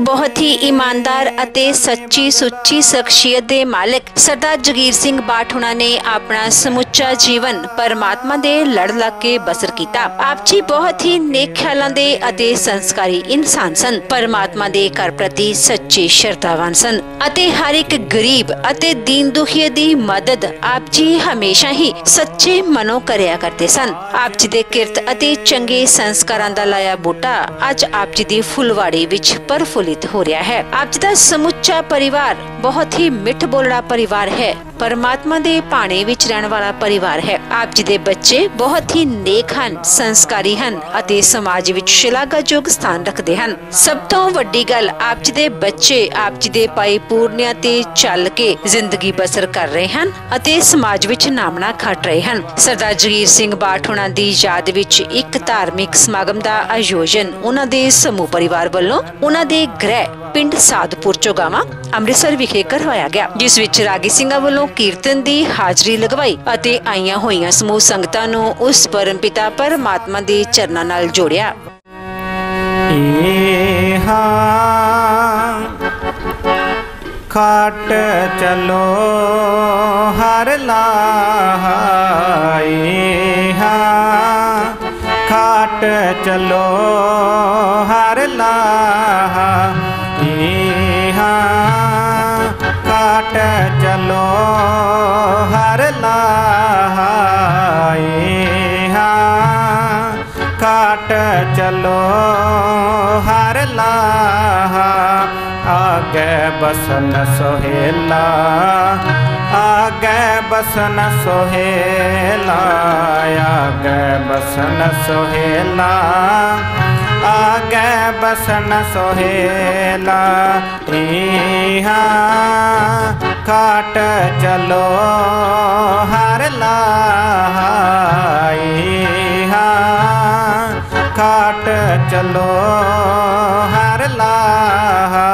ਬਹੁਤ ਹੀ ਇਮਾਨਦਾਰ ਅਤੇ ਸੱਚੀ ਸੁੱਚੀ ਸ਼ਖਸੀਅਤ ਦੇ ਮਾਲਕ ਸਰਦਾਰ ਜਗੀਰ ਸਿੰਘ ਬਾਠੁਣਾ ਨੇ ਆਪਣਾ ਸਮੁੱਚਾ ਜੀਵਨ ਪਰਮਾਤਮਾ ਦੇ ਲੜ ਲੱਗ ਕੇ ਬਸਰ ਕੀਤਾ। ਆਪ ਜੀ ਬਹੁਤ ਹੀ ਨੇਕ ਖਿਆਲਾਂ ਦੇ ਅਤੇ ਸੰਸਕਾਰੀ ਇਨਸਾਨ ਸਨ। ਪਰਮਾਤਮਾ ਦੇ ਘਰ ਪ੍ਰਤੀ ਸੱਚੇ ਸ਼ਰਧਾਵਾਨ ਸਨ ਅਤੇ ਹਰ ਇੱਕ ਗਰੀਬ ਅਤੇ ਦੀਨ ਦੁਖੀਏ ਦੀ ਮਦਦ ਆਪ ਜੀ ਹਮੇਸ਼ਾ ਹੀ ਸੱਚੇ ਮਨੋਂ ਕਰਿਆ ਕਰਦੇ ਸਨ। ਆਪ ਜੀ ਦੇ ਕਿਰਤ ਅਤੇ ਚੰਗੇ ਸੰਸਕਾਰਾਂ ਦਾ ਲਾਇਆ ਬੂਟਾ ਅੱਜ ਆਪ ਜੀ ਦੀ ਫੁਲਵਾੜੀ ਵਿੱਚ ਪਰਫੁੱਲਿਤ ਹੋ ਰਿਹਾ ਹੈ। ਆਪ ਦਾ ਸਮੁੱਚਾ ਪਰਿਵਾਰ ਬਹੁਤ ਹੀ ਮਿੱਠ ਬੋਲਣਾ ਪਰਿਵਾਰ ਹੈ। ਪਰਮਾਤਮਾ ਦੇ ਭਾਣੇ ਵਿੱਚ ਰਹਿਣ ਵਾਲਾ ਪਰਿਵਾਰ ਹੈ। ਆਪ ਜੀ ਦੇ ਬੱਚੇ ਬਹੁਤ ਹੀ ਨੇਕ ਹਨ, ਸੰਸਕਾਰੀ ਹਨ ਅਤੇ ਸਮਾਜ ਵਿੱਚ ਸ਼ਲਾਘਾਯੋਗ ਸਥਾਨ ਰੱਖਦੇ ਹਨ। ਸਭ ਤੋਂ ਵੱਡੀ ਗੱਲ ਆਪ ਜੀ ਦੇ ਬੱਚੇ, ਆਪ ਜੀ ਦੇ ਪਾਈ ਪੂਰਨਿਆਂ ਤੇ ਚੱਲ ਕੇ ਜ਼ਿੰਦਗੀ ਬਸਰ ਕਰ ਰਹੇ ਹਨ ਅਤੇ ਸਮਾਜ ਵਿੱਚ ਨਾਮਣਾ ਖੱਟ ਰਹੇ ਹਨ। ਸਰਦਾਰ ਜਗੀਰ ਸਿੰਘ ਬਾਠ ਬਾਠੋਣਾ ਦੀ ਯਾਦ ਵਿੱਚ ਇੱਕ ਧਾਰਮਿਕ ਸਮਾਗਮ ਦਾ ਆਯੋਜਨ ਉਹਨਾਂ ਦੇ ਸਮੂਹ ਪਰਿਵਾਰ ਵੱਲੋਂ, ਉਹਨਾਂ ਦੇ ਗ੍ਰਹਿ ਪਿੰਡ ਸਾਧਪੁਰ ਚੋਗਾਵਾ, ਅੰਮ੍ਰਿਤਸਰ ਵਿਖੇ ਕਰਵਾਇਆ ਗਿਆ। ਜਿਸ ਵਿੱਚ ਰਾਗੀ ਸਿੰਘਾਂ ਵੱਲੋਂ ਕੀਰਤਨ ਦੀ ਹਾਜ਼ਰੀ ਲਗਵਾਈ ਅਤੇ ਆਈਆਂ ਹੋਈਆਂ ਸਮੂਹ ਸੰਗਤਾਂ ਨੂੰ ਉਸ ਪਰਮਪਿਤਾ ਪਰਮਾਤਮਾ ਦੇ ਚਰਨਾਂ ਨਾਲ ਜੋੜਿਆ। ਖਾਟ ਚਲੋ, ਹਰ ਲਾਏ ਹਾਂ ਖਾਟ ਚਲੋ ਹਰ ਲਾਹਾ ਏਹਾ ਕਾਟ ਚਲੋ ਹਰ ਲਾਹਾ। ਆਗੇ ਬਸਨ ਸੋਹੇਲਾ, ਆਗੇ ਬਸਨ ਸੋਹੇਲਾ, ਆਗੇ ਬਸਨ ਸੋਹੇਲਾ। ਆਗੇ ਬਸਨ ਸੋਹੇਲਾ ਈਹਾ ਕਾਟ ਚਲੋ ਹਰ ਲਾਹਾ ਈਹਾ ਕਾਟ ਚਲੋ ਹਰ ਲਾਹਾ।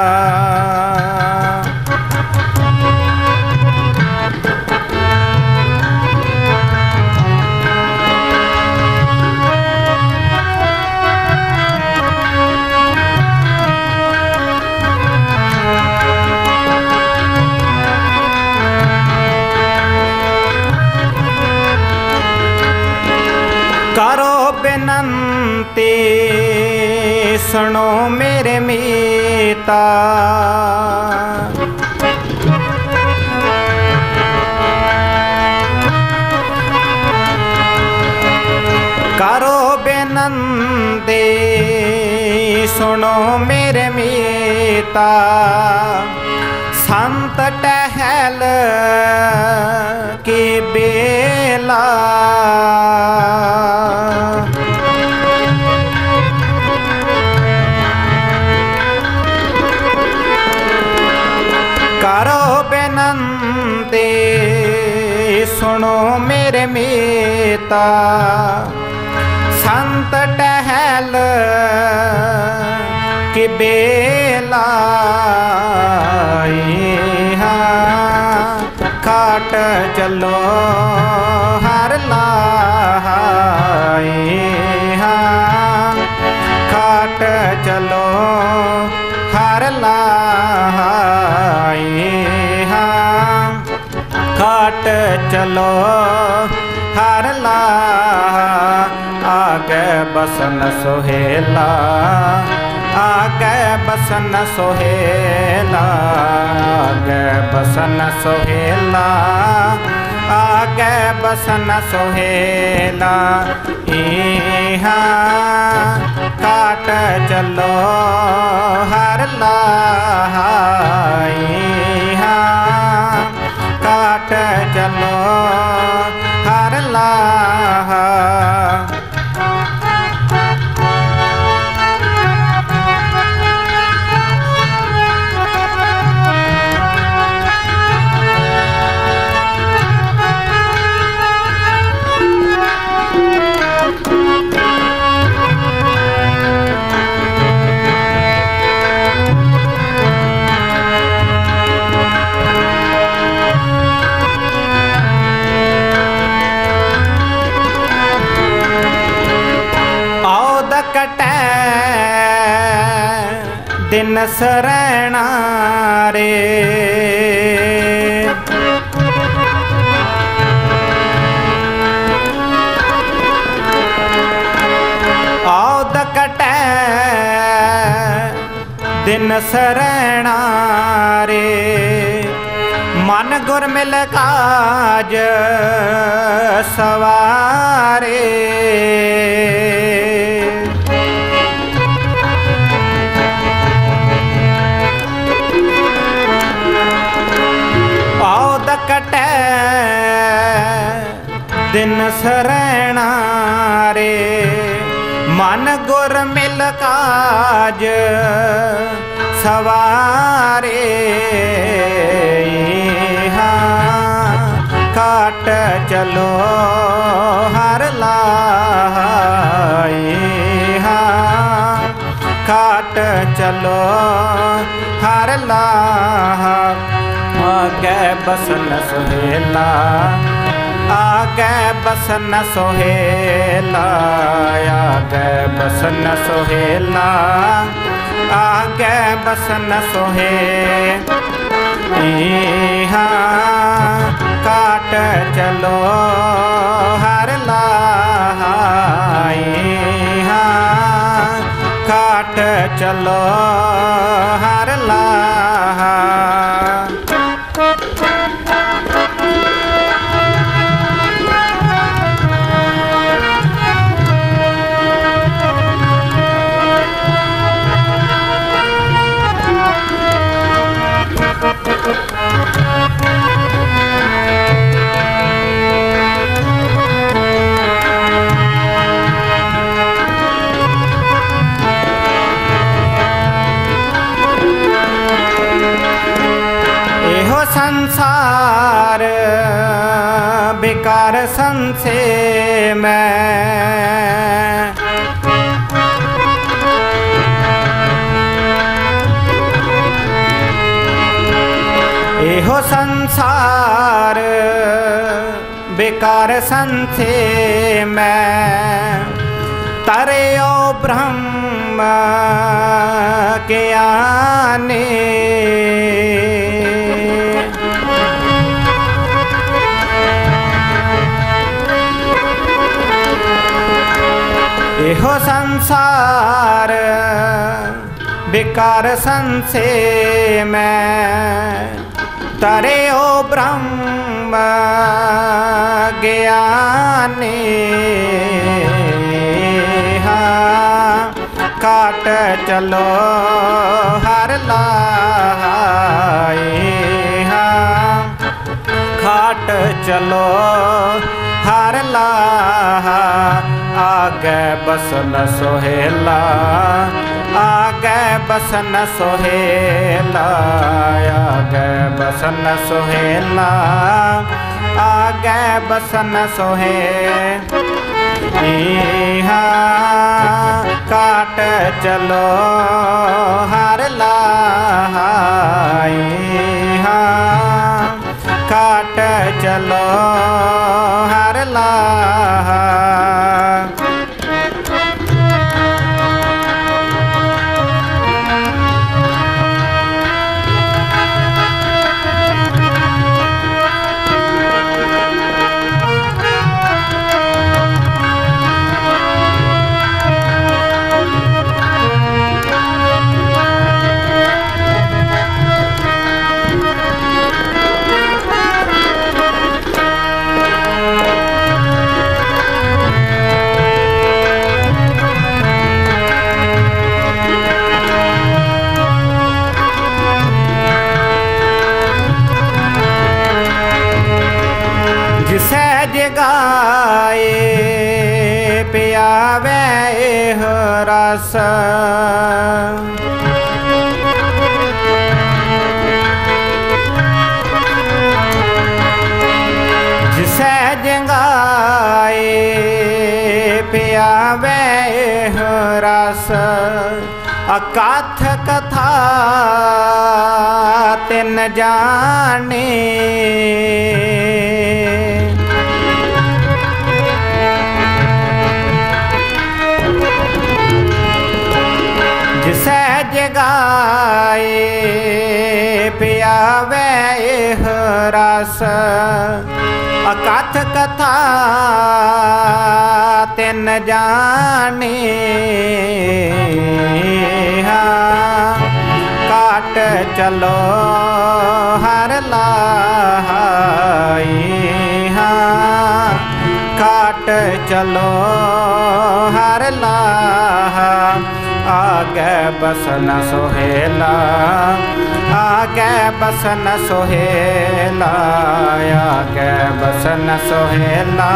පිහිටා करो बेनंदे सुनो मेरे मेता संत टहल ਚਲੋ ਹਰ ਲਾਹਾ ਹਾਂ। ਕਾਟ ਚਲੋ ਹਰ ਲਾਹਾ ਹਾਂ। ਕਾਟ ਚਲੋ ਹਰ ਲਾ ਆਗੇ ਬਸਨ ਸੋਹੇਲਾ। ਆਗੇ ਬਸਨ ਸੋਹੇਲਾ ਆਗੇ ਬਸਨ ਸੋਹੇਲਾ ਆਗੇ ਬਸਨ ਸੋਹੇਲਾ ਈਹਾ ਕਾਟ ਚਲੋ ਹਰ ਲਾਹਾ ਕਾਟ ਚਲੋ ਹਰ ਲਾਹਾ। ਸਰੈਣਾ ਰੇ। ਆਉਦ ਕਟੈ ਦਿਨ ਸਰੈਣਾ ਰੇ। ਮਨ ਗੁਰ ਮਿਲ ਕਾਜ ਸਵਾਰੇ। ਦਿਨ ਸਰੈਣਾ ਰੇ। ਮਨ ਗੁਰ ਮਿਲ ਕਾਜ ਸਵਾਰੇ। ਹਾਂ ਕਾਟ ਚਲੋ ਹਰ ਲਾਈ ਹਾਂ ਕਾਟ ਚਲੋ ਹਰ ਲਾਹ। ਆਗੇ ਬਸਨ ਸੁਹੇਲਾ ਆਗੇ ਬਸਨ ਸੁਹੇਲਾ ਆਗੇ ਬਸਨ ਸੁਹੇਲਾ ਆਗੇ ਬਸਨ ਸੁਹੇ ਇਹਾ ਕਾਟ ਚਲੋ ਹਰ ਲਾਈ ਹਾਂ ਕਾਟ ਚਲੋ ਹਰ ਲਾਹ ਬਿਕਾਰ ਸੰਸੇ ਮੈਂ। ਤਰਿਓ ਬ੍ਰਹਮ ਗਿਆਨੇ ਇਹੋ ਸੰਸਾਰ ਬਿਕਾਰ ਸੰਸੇ ਮੈਂ। ਤਰਿਓ ਬ੍ਰਹਮ ਗਿਆਨੇ ਹਾਂ ਕਾਟ ਚਲੋ ਹਰ ਲਾਈ ਹਾਂ। ਖਾਟ ਚਲੋ ਹਰ ਲਾਹ ਆਗੇ ਬਸਨ ਸੋਹੇਲਾ। ਆਗੇ ਬਸਨ ਸੋਹੇਲਾ ਆਗੇ ਬਸਨ ਸੋਹੇਲਾ ਆਗੇ ਬਸਨ ਸੋਹੇ ਇਹਾ ਕਾਟ ਚਲੋ ਹਰ ਲਾਈ ਹਾਂ ਕਾਟ ਚਲੋ ਹਰ ਲਾਹ ਰਸ ਜਿਸੈ ਜਗਾਏ ਪਿਆਵੇ ਰਸ ਅਕਾਥ ਕਥਾ ਤਿੰਨ ਜਾਣੇ। ਗਾਏ ਪਿਆਵੇ ਇਹ ਰਸ। ਅਕਥ ਕਥਾ ਤਿੰਨ ਜਾਣੇ ਹਾਂ। ਕਾਟ ਚਲੋ ਹਰ ਲਾਈ ਹਾਂ। ਕਾਟ ਚਲੋ ਆਗੇ ਬਸਨ ਸੁਹੇਲਾ ਆਗੇ ਬਸਨ ਸੁਹੇਲਾ ਆਗੇ ਬਸਨ ਸੁਹੇਲਾ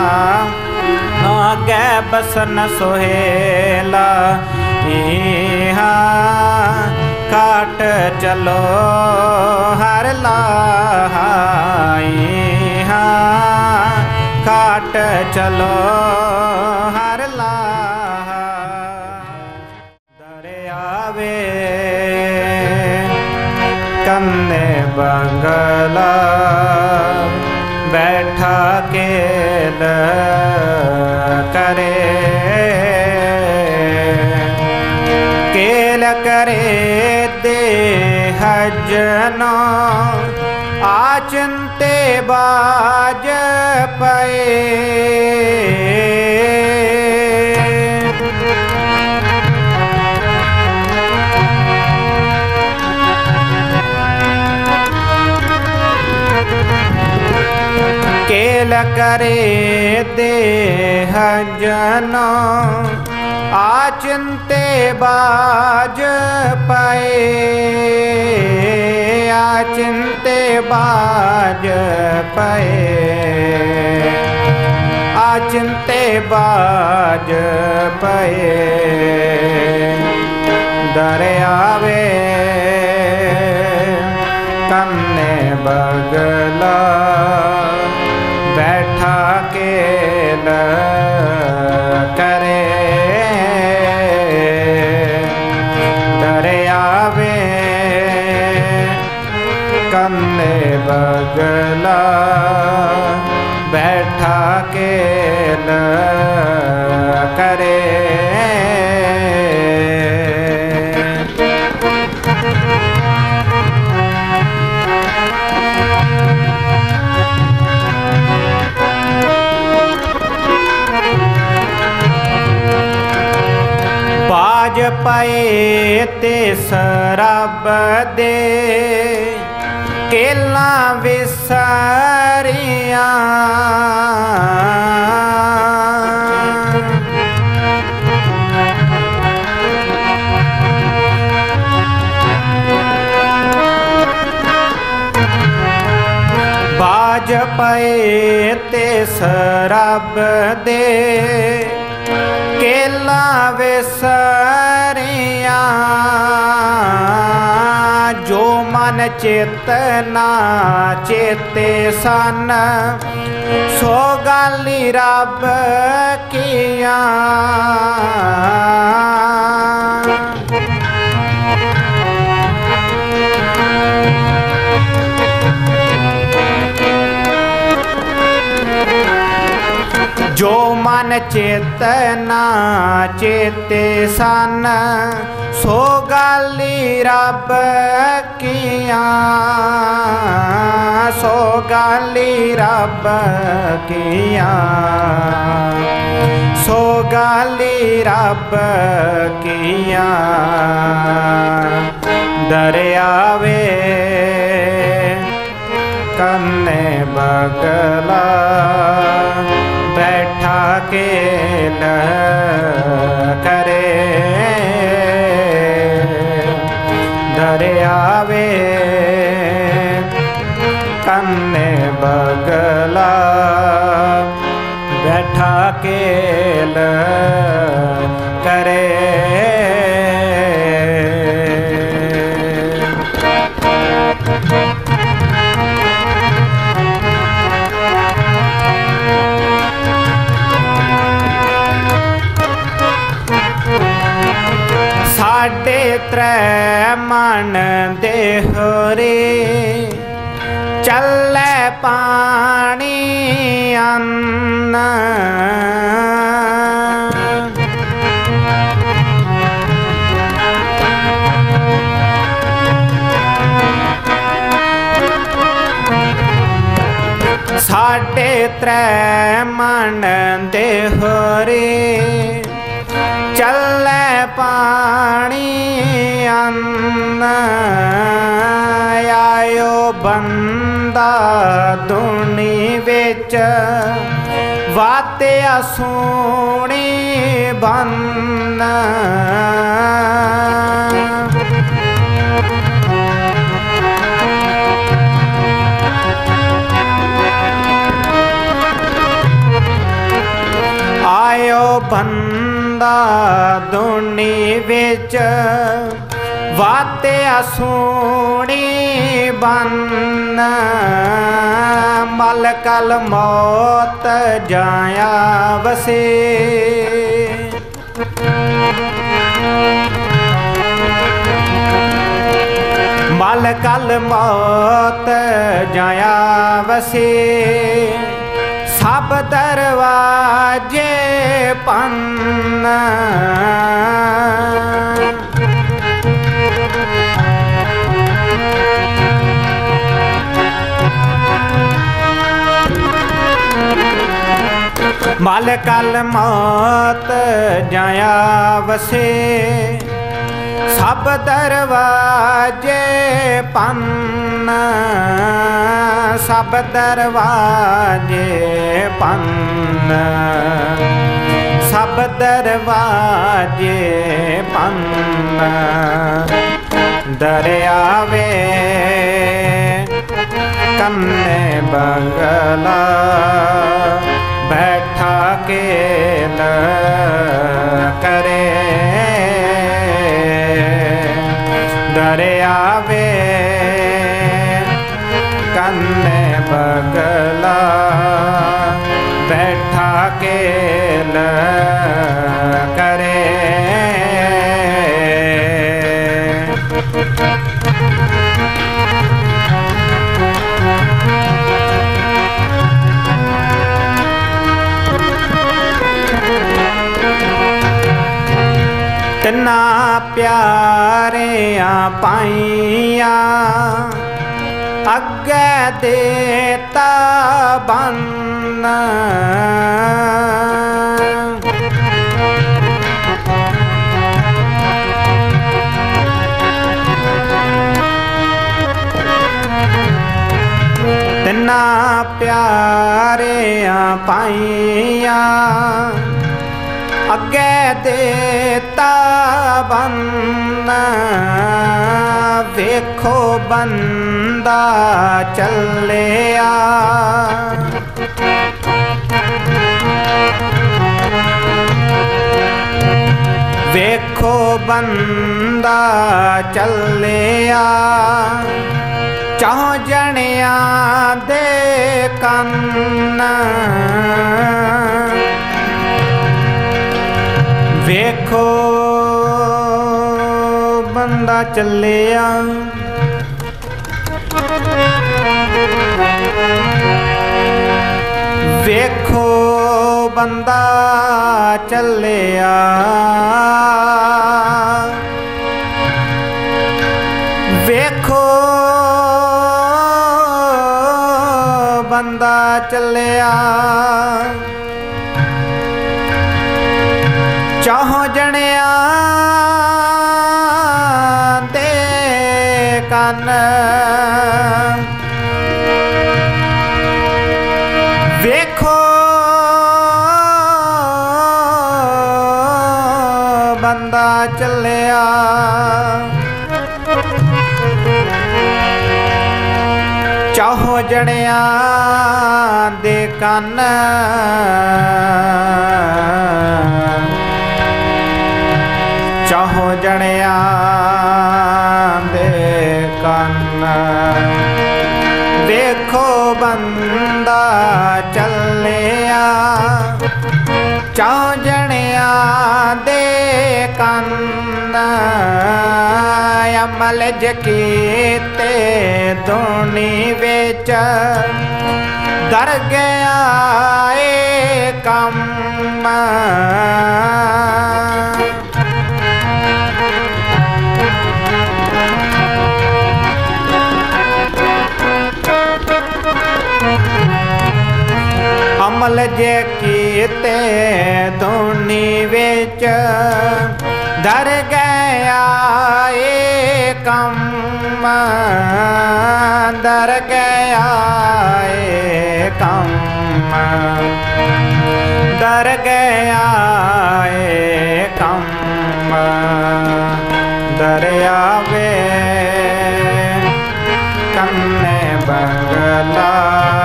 ਆਗੇ ਬਸਨ ਸੁਹੇਲਾ ਇਹਾ ਕਾਟ ਚਲੋ ਹਰ ਲਾਈ ਹਾਂ ਕਾਟ ਬੰਗਲਾ ਬੈਠਾ ਲ ਕਰੇ। ਕੇਲ ਕਰੇ ਦੇ ਹਜਨੋ ਆਚੰਤੇ ਬਾਜ ਪਏ। ਕੇਲ ਕਰੇ ਦੇਹ ਜਨੋ ਆਚਿੰਤੇ ਬਾਜ ਪਏ। ਆਚਿੰਤੇ ਬਾਜ ਪਏ। ਆਚਿੰਤੇ ਬਾਜ ਪਏ। ਦਰਿਆਵੇ ਕੰਨੇ ਬਗਲਾ। ਕੇਲ ਕਰੇ ਦਰਿਆਵੇ ਕੰਨੇ ਬਗਲਾ ਪਏ ਤੇ ਸਰਬ ਦੇ ਕੇਲਾ ਵਿਸਾਰੀਆਂ। ਬਾਜ ਪਏ ਤੇ ਸਰਬ ਦੇ ਕੇਲਾ ਵਿਸਰੀਆਂ। ਮਨ ਚੇਤਨਾ ਚੇਤੇ ਸਨ। ਸੋ ਗਾਲੀ ਰੱਬ ਕੀਆਂ। ਜੋ ਮਨ ਚੇਤਨਾ ਚੇਤੇ ਸਨ ਸੋ ਗਾਲੀ ਰੱਬ ਕੀਆਂ, ਸੋ ਗਾਲੀ ਰੱਬ ਕੀਆਂ। ਸੋ ਗਾਲੀ ਰੱਬ ਕੀਆਂ, ਦਰਿਆਵੇ ਕੰਨੇ ਬਗਲਾ, ਬੈਠਾ ਕੇ ਕਰੇ आवे कन्ने बगला ਦੇ ਹੋਰੇ ਚੱਲੇ ਪਾਣੀ ਅੰਨ ਆਇਓ ਬੰਦਾ ਦੁਨੀ ਵਿੱਚ। ਵਾਤੇ ਸੋਣੀ ਬੰਨ। ਦੁਨੀ ਵਿੱਚ ਵਾਤਿਆ ਸੋਣੀ ਬੰਨ। ਮਲ ਕਲ ਮੌਤ ਜਾਇਆ ਵਸੇ। ਮਲ ਕਲ ਮੌਤ ਜਾਇਆ ਵਸੇ। ਸਭ ਦਰਵਾਜੇ ਪੰਨ ਮਲ ਕਲ ਮੌਤ ਜਾਇਆ ਵਸੇ। ਸਭ ਦਰਵਾਜੇ ਪੰਨ ਸਭ ਦਰਵਾਜੇ ਪੰਨ ਸਭ ਦਰਵਾਜੇ ਪੰਨ ਦਰਿਆਵੇ ਕੰਨੇ ਬੰਗਲਾ ਬੈਠਾ ਕੇ ਕਰੇ। ਦਰਿਆਵੇ ਕੰਨੇ ਬਗਲਾ ਬੈਠਾ ਕੇਲ ਕਰੇ ਤਿੰਨਾ ਪਿਆਰਿਆਂ ਪਾਈਆਂ ਅੱਗੇ ਦੇਤਾ ਬੰਨ। ਤਿੰਨਾ ਪਿਆਰਿਆਂ ਪਾਈਆਂ ਅੱਗੇ ਦੇਤਾ ਬੰਨ। ਵੇਖੋ ਬੰਨ। ਬੰਦਾ ਚੱਲਿਆ। ਵੇਖੋ ਬੰਦਾ ਚੱਲਿਆ। ਚਾਹ ਜਣਿਆ ਦੇ ਕੰਨ। ਵੇਖੋ ਬੰਦਾ ਚੱਲਿਆ। ਵੇਖੋ ਬੰਦਾ ਚੱਲਿਆ। ਵੇਖੋ ਬੰਦਾ ਚੱਲਿਆ। ਚਾਹ ਜਣਿਆ ਦੇ ਕੰਨ ਜਣਿਆ ਦੇ ਕੰਨ। ਚਾਹੋ ਜਣਿਆ ਦੇ ਕੰਨ। ਵੇਖੋ ਬੰਦਾ ਚੱਲਿਆ। ਚਾਹ ਜਣਿਆ ਦੇ ਕੰਨ। ਅਮਲ ਜਕੀਤੇ ਦੋਨੀ ਵਿੱਚ। ਦਰ ਗਿਆ ਏ ਕੰਮ। ਅਮਲ ਜੇ ਕੀਤੇ ਧੁਨੀ ਵਿੱਚ। ਦਰ ਗਿਆ ਏ ਕੰਮ ਦਰ ਗਿਆ ਏ ਕੰਮ। ਦਰ ਗਿਆ ਏ ਕੰਮ। ਦਰਿਆਵੇ ਕੰਨੇ ਬੰਗਲਾ।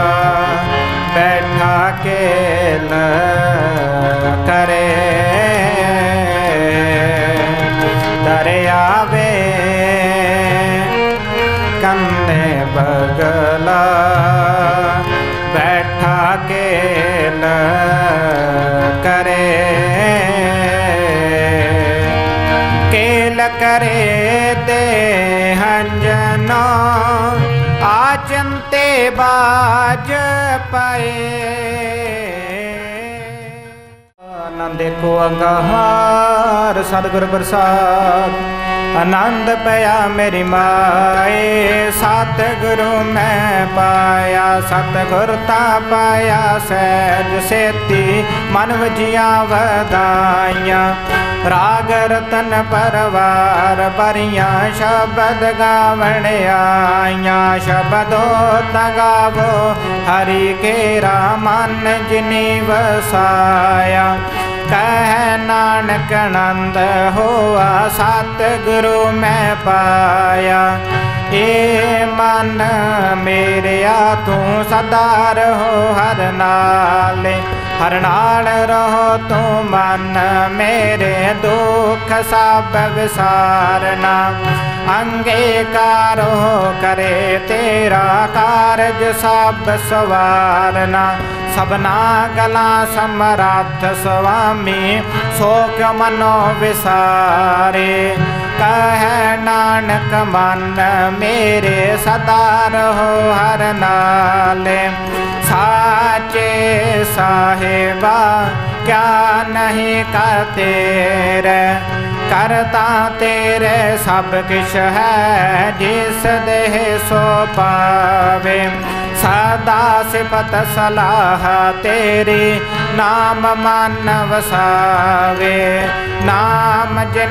ਕੰਨੇ ਬਗਲਾ, ਬੈਠਾ ਕੇਲ ਕਰੇ। ਕੇਲ ਕਰੇ ਤੇ ਹੰਜਨਾ ਆਚਨ ਤੇ ਬਾਜ ਪਏ। ਆਨੰਦ ਦੇਖੋ ਅੰਗਹਾਰ, ਸਤਿਗੁਰ ਪ੍ਰਸਾਦ। ਆਨੰਦ ਪਿਆ ਮੇਰੀ ਮਾਏ, ਸਤਿਗੁਰੂ ਮੈਂ ਪਾਇਆ, ਸਤਿਗੁਰ ਤਾਂ ਪਾਇਆ, ਸਹਿਜ ਸੇਤੀ ਮਨ ਵਜੀਆਂ ਵਧਾਈਆਂ। ਰਾਗ ਰਤਨ ਪਰਵਾਰ ਪਰੀਆਂ ਸ਼ਬਦ ਗਾਵਣ ਆਈਆਂ। ਸ਼ਬਦੋ ਤਗਾਵੋ ਹਰੀ ਕੇਰਾ ਮਨ ਜਿਨੀ ਵਸਾਇਆ। ਕਹਿ ਨਾਨਕ ਨੰਦ ਹੋਆ, ਸਤਿਗੁਰੂ ਮੈਂ ਪਾਇਆ। ਏ ਮਨ ਮੇਰਿਆ, ਤੂੰ ਸਦਾ ਰਹੋ ਹਰ ਨਾਲੇ। ਹਰ ਨਾਲ ਰਹੋ ਤੂੰ ਮਨ ਮੇਰੇ, ਦੁੱਖ ਸਭ ਵਿਸਾਰਨਾ। ਅੰਗੀਕਾਰੋ ਕਰੇ ਤੇਰਾ ਕਾਰਜ ਸਭ ਸਵਾਰਨਾ। ਸਭਨਾ ਗਲਾ ਸਮਰੱਥ ਸੁਆਮੀ ਸੋਖ ਮਨੋ ਵਿਸਾਰੇ ਕਹਿ ਨਾਨਕ ਮਨ ਮੇਰੇ ਸਦਾ ਰਹੋ ਹਰ ਨਾਲੇ ਸਾਚੇ ਸਾਹਿਬਾ ਕਿਆ ਨਹੀਂ ਕਰ ਤੇਰੇ ਕਰਤਾ ਤੇਰੇ ਸਭ ਕਿਛ ਹੈ ਜਿਸ ਦੇਹ ਸੋ ਪਾਵੇ दालाह तेरी नम मान वसाे नमजे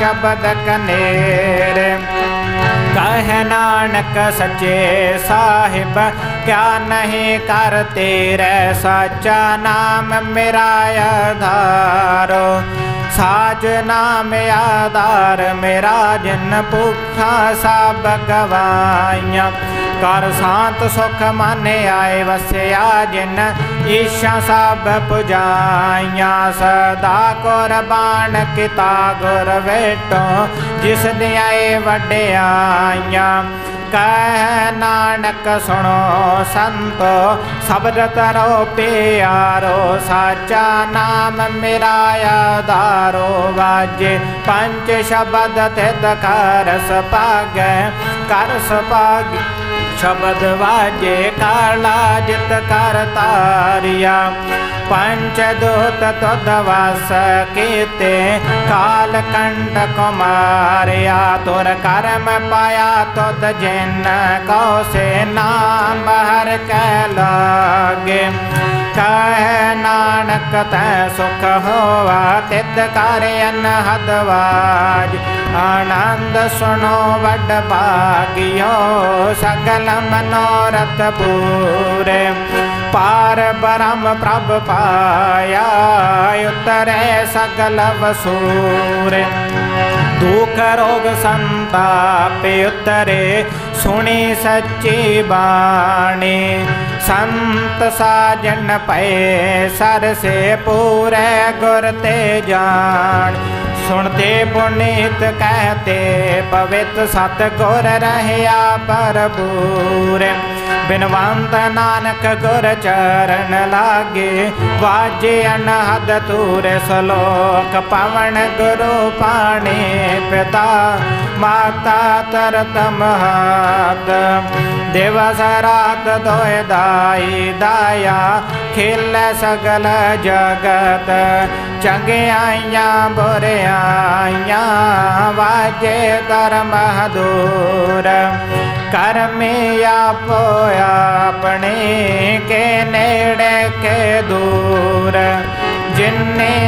शब्द कनेर। कह नानक सचे साहिब क्या नहीं कर तेरे सच्चा नाम मेरा य धारो کاج نه ڀکا ساب گواءِ سک ماني آئي وسيا جن ايشا سڀ پجاءِ سدا ڪرباڻ ڪتابيٽو جس وڏي آئين ਕਹਿ ਨਾਨਕ ਸੁਣੋ ਸੰਤੋ ਸਬਦ ਤਰੋ ਪਿਆਰੋ ਸਾਚਾ ਨਾਮ ਮੇਰਾ ਆਧਾਰੋ ਵਾਜੇ। ਪੰਜ ਸ਼ਬਦ ਤੇ ਦਖਰਸ ਪਾਗੈ ਕਰ ਸਪਾਗ ਸ਼ਬਦ ਵਾਜੇ ਕਾਲਾ ਜਿਤ ਕਰ ਤਾਰਿਆ। ਪੰਚ ਦੂਤ ਤੁਧ ਵਾਸ ਕੀਤੇ, ਕਾਲ ਕੰਡ ਕੁਮਾਰਿਆ। ਤੁਰ ਕਰਮ ਪਾਇਆ ਤੁਧ ਜਿਨ ਕਉ ਸੇ ਨਾਮ ਹਰ ਕੈ ਲਾਗੇ। ਕਹਿ ਨਾਨਕ ਤੈ ਸੁਖ ਹੋਵਾ ਤਿਤ ਕਰ ਅਨਹਦ ਵਾਜ। ਆਨੰਦ ਸੁਣੋ ਵੱਡ ਭਾਗਿਓ, ਸਗਲ ਮਨੋਰਥ ਪੂਰੇ ਪਾਰ ਬ੍ਰਹਮ ਪ੍ਰਭ ਪਾਇਆ ਉਤਰੇ ਸਗਲ ਵਸੂਰੇ ਦੁਖ ਰੋਗ ਸੰਤਾਪ ਉਤਰੇ ਸੁਣੀ ਸੱਚੀ ਬਾਣੀ ਸੰਤ ਸਾਜਨ ਪਏ ਸਰ ਪੂਰੇ ਗੁਰ ਤੇ ਜਾਣ ਸੁਣਤੇ ਪੁਨੀਤ ਕਹਤੇ, ਪਵਿੱਤ ਸਤ ਗੁਰ ਰਹਿਆ ਪਰਬੂਰ ਬਿਨਵੰਤ ਨਾਨਕ ਗੁਰ ਚਰਨ ਲਾਗੇ, ਵਾਜੇ ਅਨਹਦ ਤੂਰ ਸਲੋਕ ਪਵਨ ਗੁਰੂ ਪਾਣੀ ਪਿਤਾ, ਮਾਤਾ ਤਰਤ ਮਹਾਤ ਦਿਵਸ ਰਾਤ ਦੋਇ ਦਾਈ ਦਾਇਆ, ਖੇਲ ਸਗਲ ਜਗਤ। ਚੰਗਿਆਈਆਂ ਬੁਰਿਆਂ आया वाज्य करमदूर करमया पोयाड़े खे दूर। जिन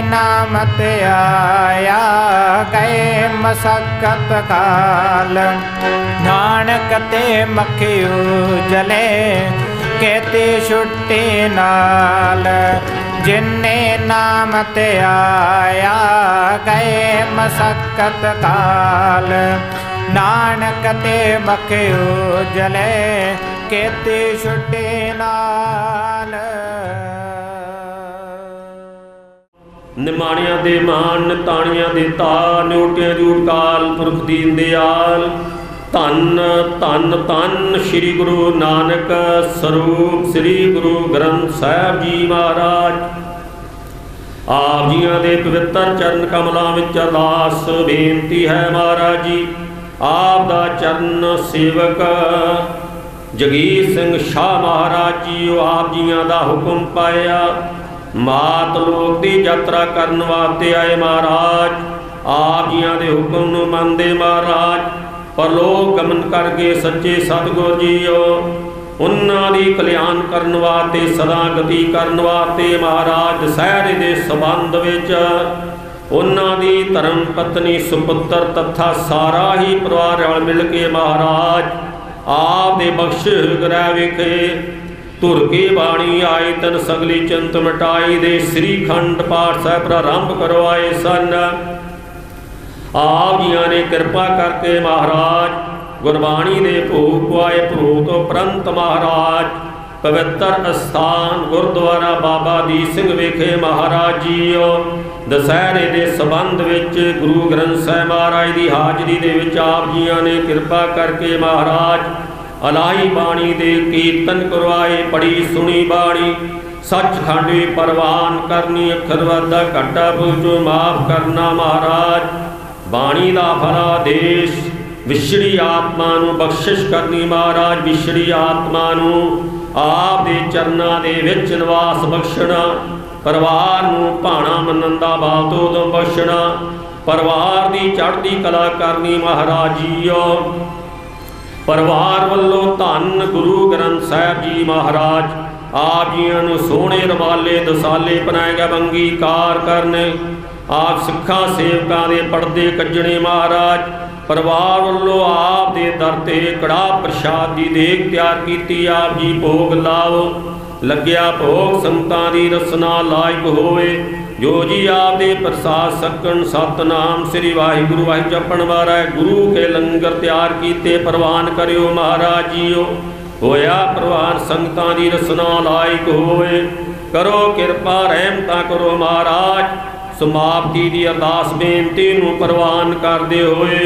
नामत आया के मसक नते मखियूं जले केति छुटी नाल। ਜਿਨਨੇ ਨਾਮ ਤੇ ਆਇਆ, ਗਏ ਮਸਕਤ ਕਾਲ। ਨਾਨਕ ਤੇ ਮਖਿਉ ਜਲੇ ਕੇਤੀ ਛੁੱਟੀ ਨਾਲ। ਨਿਮਾਣਿਆਂ ਦੇ ਮਾਨ ਤਾਣੀਆਂ ਦੇ ਤਾ ਨਿਉਟਿਆਂ ਜੂਟ ਕਾਲ, ਪੁਰਖ ਦੀਨ ਦਿਆਲ। ਧੰਨ ਧੰਨ ਧੰਨ ਸ੍ਰੀ ਗੁਰੂ ਨਾਨਕ ਸਰੂਪ ਸ੍ਰੀ ਗੁਰੂ ਗ੍ਰੰਥ ਸਾਹਿਬ ਜੀ ਮਹਾਰਾਜ। ਆਪ ਜੀਆਂ ਦੇ ਪਵਿੱਤਰ ਚਰਨ ਕਮਲਾਂ ਵਿੱਚ ਅਰਦਾਸ, ਬੇਨਤੀ ਹੈ ਮਹਾਰਾਜ ਜੀ, ਆਪ ਦਾ ਚਰਨ ਸੇਵਕ ਜਗੀਰ ਸਿੰਘ ਸ਼ਾਹ ਮਹਾਰਾਜ ਜੀ, ਉਹ ਆਪ ਜੀਆਂ ਦਾ ਹੁਕਮ ਪਾਇਆ। ਮਾਤ ਲੋਕ ਦੀ ਯਾਤਰਾ ਕਰਨ ਵਾਸਤੇ ਆਏ ਮਹਾਰਾਜ, ਆਪ ਜੀਆਂ ਦੇ ਹੁਕਮ ਨੂੰ ਮੰਨਦੇ ਮਹਾਰਾਜ। ਪਰਲੋਕ ਗਮਨ ਕਰਕੇ ਸੱਚੇ ਸਤਿਗੁਰ ਜੀਓ। ਉਹਨਾਂ ਦੀ ਕਲਿਆਣ ਕਰਨ ਵਾਸਤੇ, ਸਦਾ ਗਤੀ ਕਰਨ ਵਾਸਤੇ ਮਹਾਰਾਜ ਦਸਹਿਰੇ ਦੇ ਸਬੰਧ ਵਿੱਚ ਉਹਨਾਂ ਦੀ ਧਰਮ ਪਤਨੀ ਸੁਪੁੱਤਰ ਤਥਾ ਸਾਰਾ ਹੀ ਪਰਿਵਾਰ ਰਲ ਮਿਲ ਕੇ ਮਹਾਰਾਜ ਆਪ ਦੇ ਬਖਸ਼ਿਸ਼ ਗ੍ਰਹਿ ਵਿਖੇ ਧੁਰ ਕੇ ਬਾਣੀ ਆਏ ਤਨ ਸਗਲੀ ਚੰਤ ਮਟਾਈ ਦੇ ਸ੍ਰੀ ਖੰਡ ਪਾਠ ਸਾਹਿਬ ਪ੍ਰਾਰੰਭ ਕਰਵਾਏ ਸਨ। ਆਪ ਜੀਆਂ ਨੇ ਕਿਰਪਾ ਕਰਕੇ ਮਹਾਰਾਜ, ਗੁਰਬਾਣੀ ਦੇ ਭੋਗ ਪੁਆਏ ਭੋਗ ਉਪਰੰਤ ਮਹਾਰਾਜ, ਪਵਿੱਤਰ ਅਸਥਾਨ ਗੁਰਦੁਆਰਾ ਬਾਬਾ ਦੀਪ ਸਿੰਘ ਵਿਖੇ ਮਹਾਰਾਜ ਜੀਓ, ਦਸਹਿਰੇ ਦੇ ਸੰਬੰਧ ਵਿੱਚ ਗੁਰੂ ਗ੍ਰੰਥ ਸਾਹਿਬ ਮਹਾਰਾਜ ਦੀ ਹਾਜ਼ਰੀ ਦੇ ਵਿੱਚ ਆਪ ਜੀਆਂ ਨੇ ਕਿਰਪਾ ਕਰਕੇ ਮਹਾਰਾਜ, ਅਲਾਹੀ ਬਾਣੀ ਦੇ ਕੀਰਤਨ ਕਰਵਾਏ ਪੜੀ ਸੁਣੀ, ਬਾਣੀ, ਸੱਚਖੰਡ ਵੀ ਪ੍ਰਵਾਨ ਕਰਨੀ, ਅੱਖਰ ਵਾਦਾ ਘਾਟਾ ਮਾਫ ਕਰਨਾ ਮਹਾਰਾਜ। ਬਾਣੀ ਦਾ ਫਲਾ ਦੇਸ਼, ਵਿਛੜੀ ਆਤਮਾ ਨੂੰ ਬਖਸ਼ਿਸ਼ ਕਰਨੀ ਮਹਾਰਾਜ, ਵਿਛੜੀ ਆਤਮਾ ਨੂੰ ਆਪ ਦੇ ਚਰਨਾਂ ਦੇ ਵਿੱਚ ਨਿਵਾਸ ਬਖਸ਼ਣਾ, ਪਰਿਵਾਰ ਨੂੰ ਭਾਣਾ ਮੰਨਣ ਦਾ ਬਾਤੋ ਤੋਂ ਬਖਸ਼ਣਾ, ਪਰਿਵਾਰ ਦੀ ਚੜ੍ਹਦੀ ਕਲਾ ਕਰਨੀ ਮਹਾਰਾਜ ਜੀਓ। ਪਰਿਵਾਰ ਵੱਲੋਂ ਧੰਨ ਗੁਰੂ ਗ੍ਰੰਥ ਸਾਹਿਬ ਜੀ ਮਹਾਰਾਜ, ਆਪ ਜੀਆਂ ਨੂੰ ਸੋਹਣੇ ਰਮਾਲੇ ਦਸਾਲੇ ਪਨਾਏ ਬੰਗੀ ਕਾਰ ਕਰਨੇ ਆਪ ਸਿੱਖਾਂ ਸੇਵਕਾਂ ਦੇ ਪਰਦੇ ਕੱਜਣੇ ਮਹਾਰਾਜ। ਪਰਿਵਾਰ ਵੱਲੋਂ ਆਪ ਦੇ ਦਰ ਤੇ ਕੜਾ ਪ੍ਰਸ਼ਾਦ ਦੀ ਦੇਗ ਤਿਆਰ ਕੀਤੀ, ਆਪ ਜੀ ਭੋਗ ਲਾਓ। ਲੱਗਿਆ ਭੋਗ ਸੰਤਾਂ ਦੀ ਰਸਨਾ ਲਾਇਕ ਹੋਵੇ। ਜੋ ਜੀ ਆਪ ਦੇ ਪ੍ਰਸਾਦ ਸਕਣ, ਸਤਨਾਮ ਸ੍ਰੀ ਵਾਹਿਗੁਰੂ ਵਾਹਿ ਜਪਣ ਵਾਰਾ ਗੁਰੂ ਕੇ ਲੰਗਰ ਤਿਆਰ ਕੀਤੇ ਪ੍ਰਵਾਨ ਕਰਿਓ ਮਹਾਰਾਜ ਜੀਓ। ਹੋਇਆ ਪ੍ਰਵਾਨ ਸੰਗਤਾਂ ਦੀ ਰਸਨਾ ਲਾਇਕ ਹੋਵੇ। ਕਰੋ ਕਿਰਪਾ, ਰਹਿਮਤਾਂ ਕਰੋ ਮਹਾਰਾਜ। ਸਮਾਪਤੀ ਦੀ ਅਰਦਾਸ ਬੇਨਤੀ ਨੂੰ ਪ੍ਰਵਾਨ ਕਰਦੇ ਹੋਏ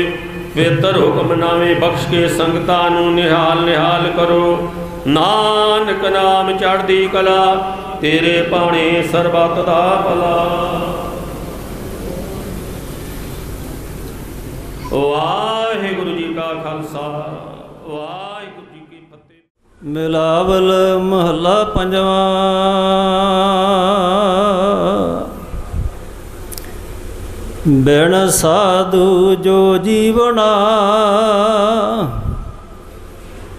ਪਵਿੱਤਰ ਹੁਕਮਨਾਮੇ ਬਖਸ਼ ਕੇ ਸੰਗਤਾਂ ਨੂੰ ਨਿਹਾਲ ਨਿਹਾਲ ਕਰੋ। ਨਾਨਕ ਨਾਮ ਚੜ੍ਹਦੀ ਕਲਾ, ਤੇਰੇ ਪਾਣੇ ਸਰਬੱਤ ਦਾ ਭਲਾ। ਵਾਹਿਗੁਰੂ ਜੀ ਕਾ ਖਾਲਸਾ, ਵਾਹਿਗੁਰੂ ਜੀ ਕੀ ਫਤਿਹ। ਮਿਲਾਵਲ ਮਹੱਲਾ ਪੰਜਵਾਂ। ਬਿਨ ਸਾਧੂ ਜੋ ਜੀਵਣਾ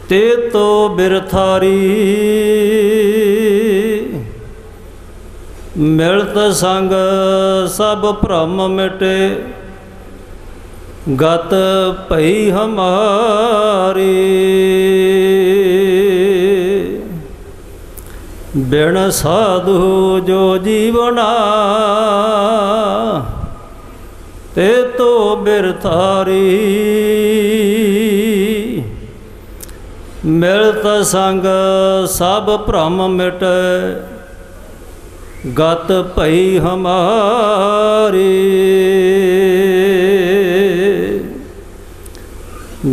ਤੇ ਤੋ ਬਿਰਥਾਰੀ। ਮਿਲਤ ਸੰਗ ਸਭ ਭ੍ਰਮ ਮਿਟੇ, ਗਤ ਭਈ ਹਮਾਰੀ। ਬਿਨ ਸਾਧੂ ਜੋ ਜੀਵਨਾ ਬਿਰਥਾਰੀ ਮਿਲਤ ਸੰਗ ਸਭ ਭ੍ਰਮ ਮਿਟੈ, ਗਤ ਭਈ ਹਮਾਰੀ।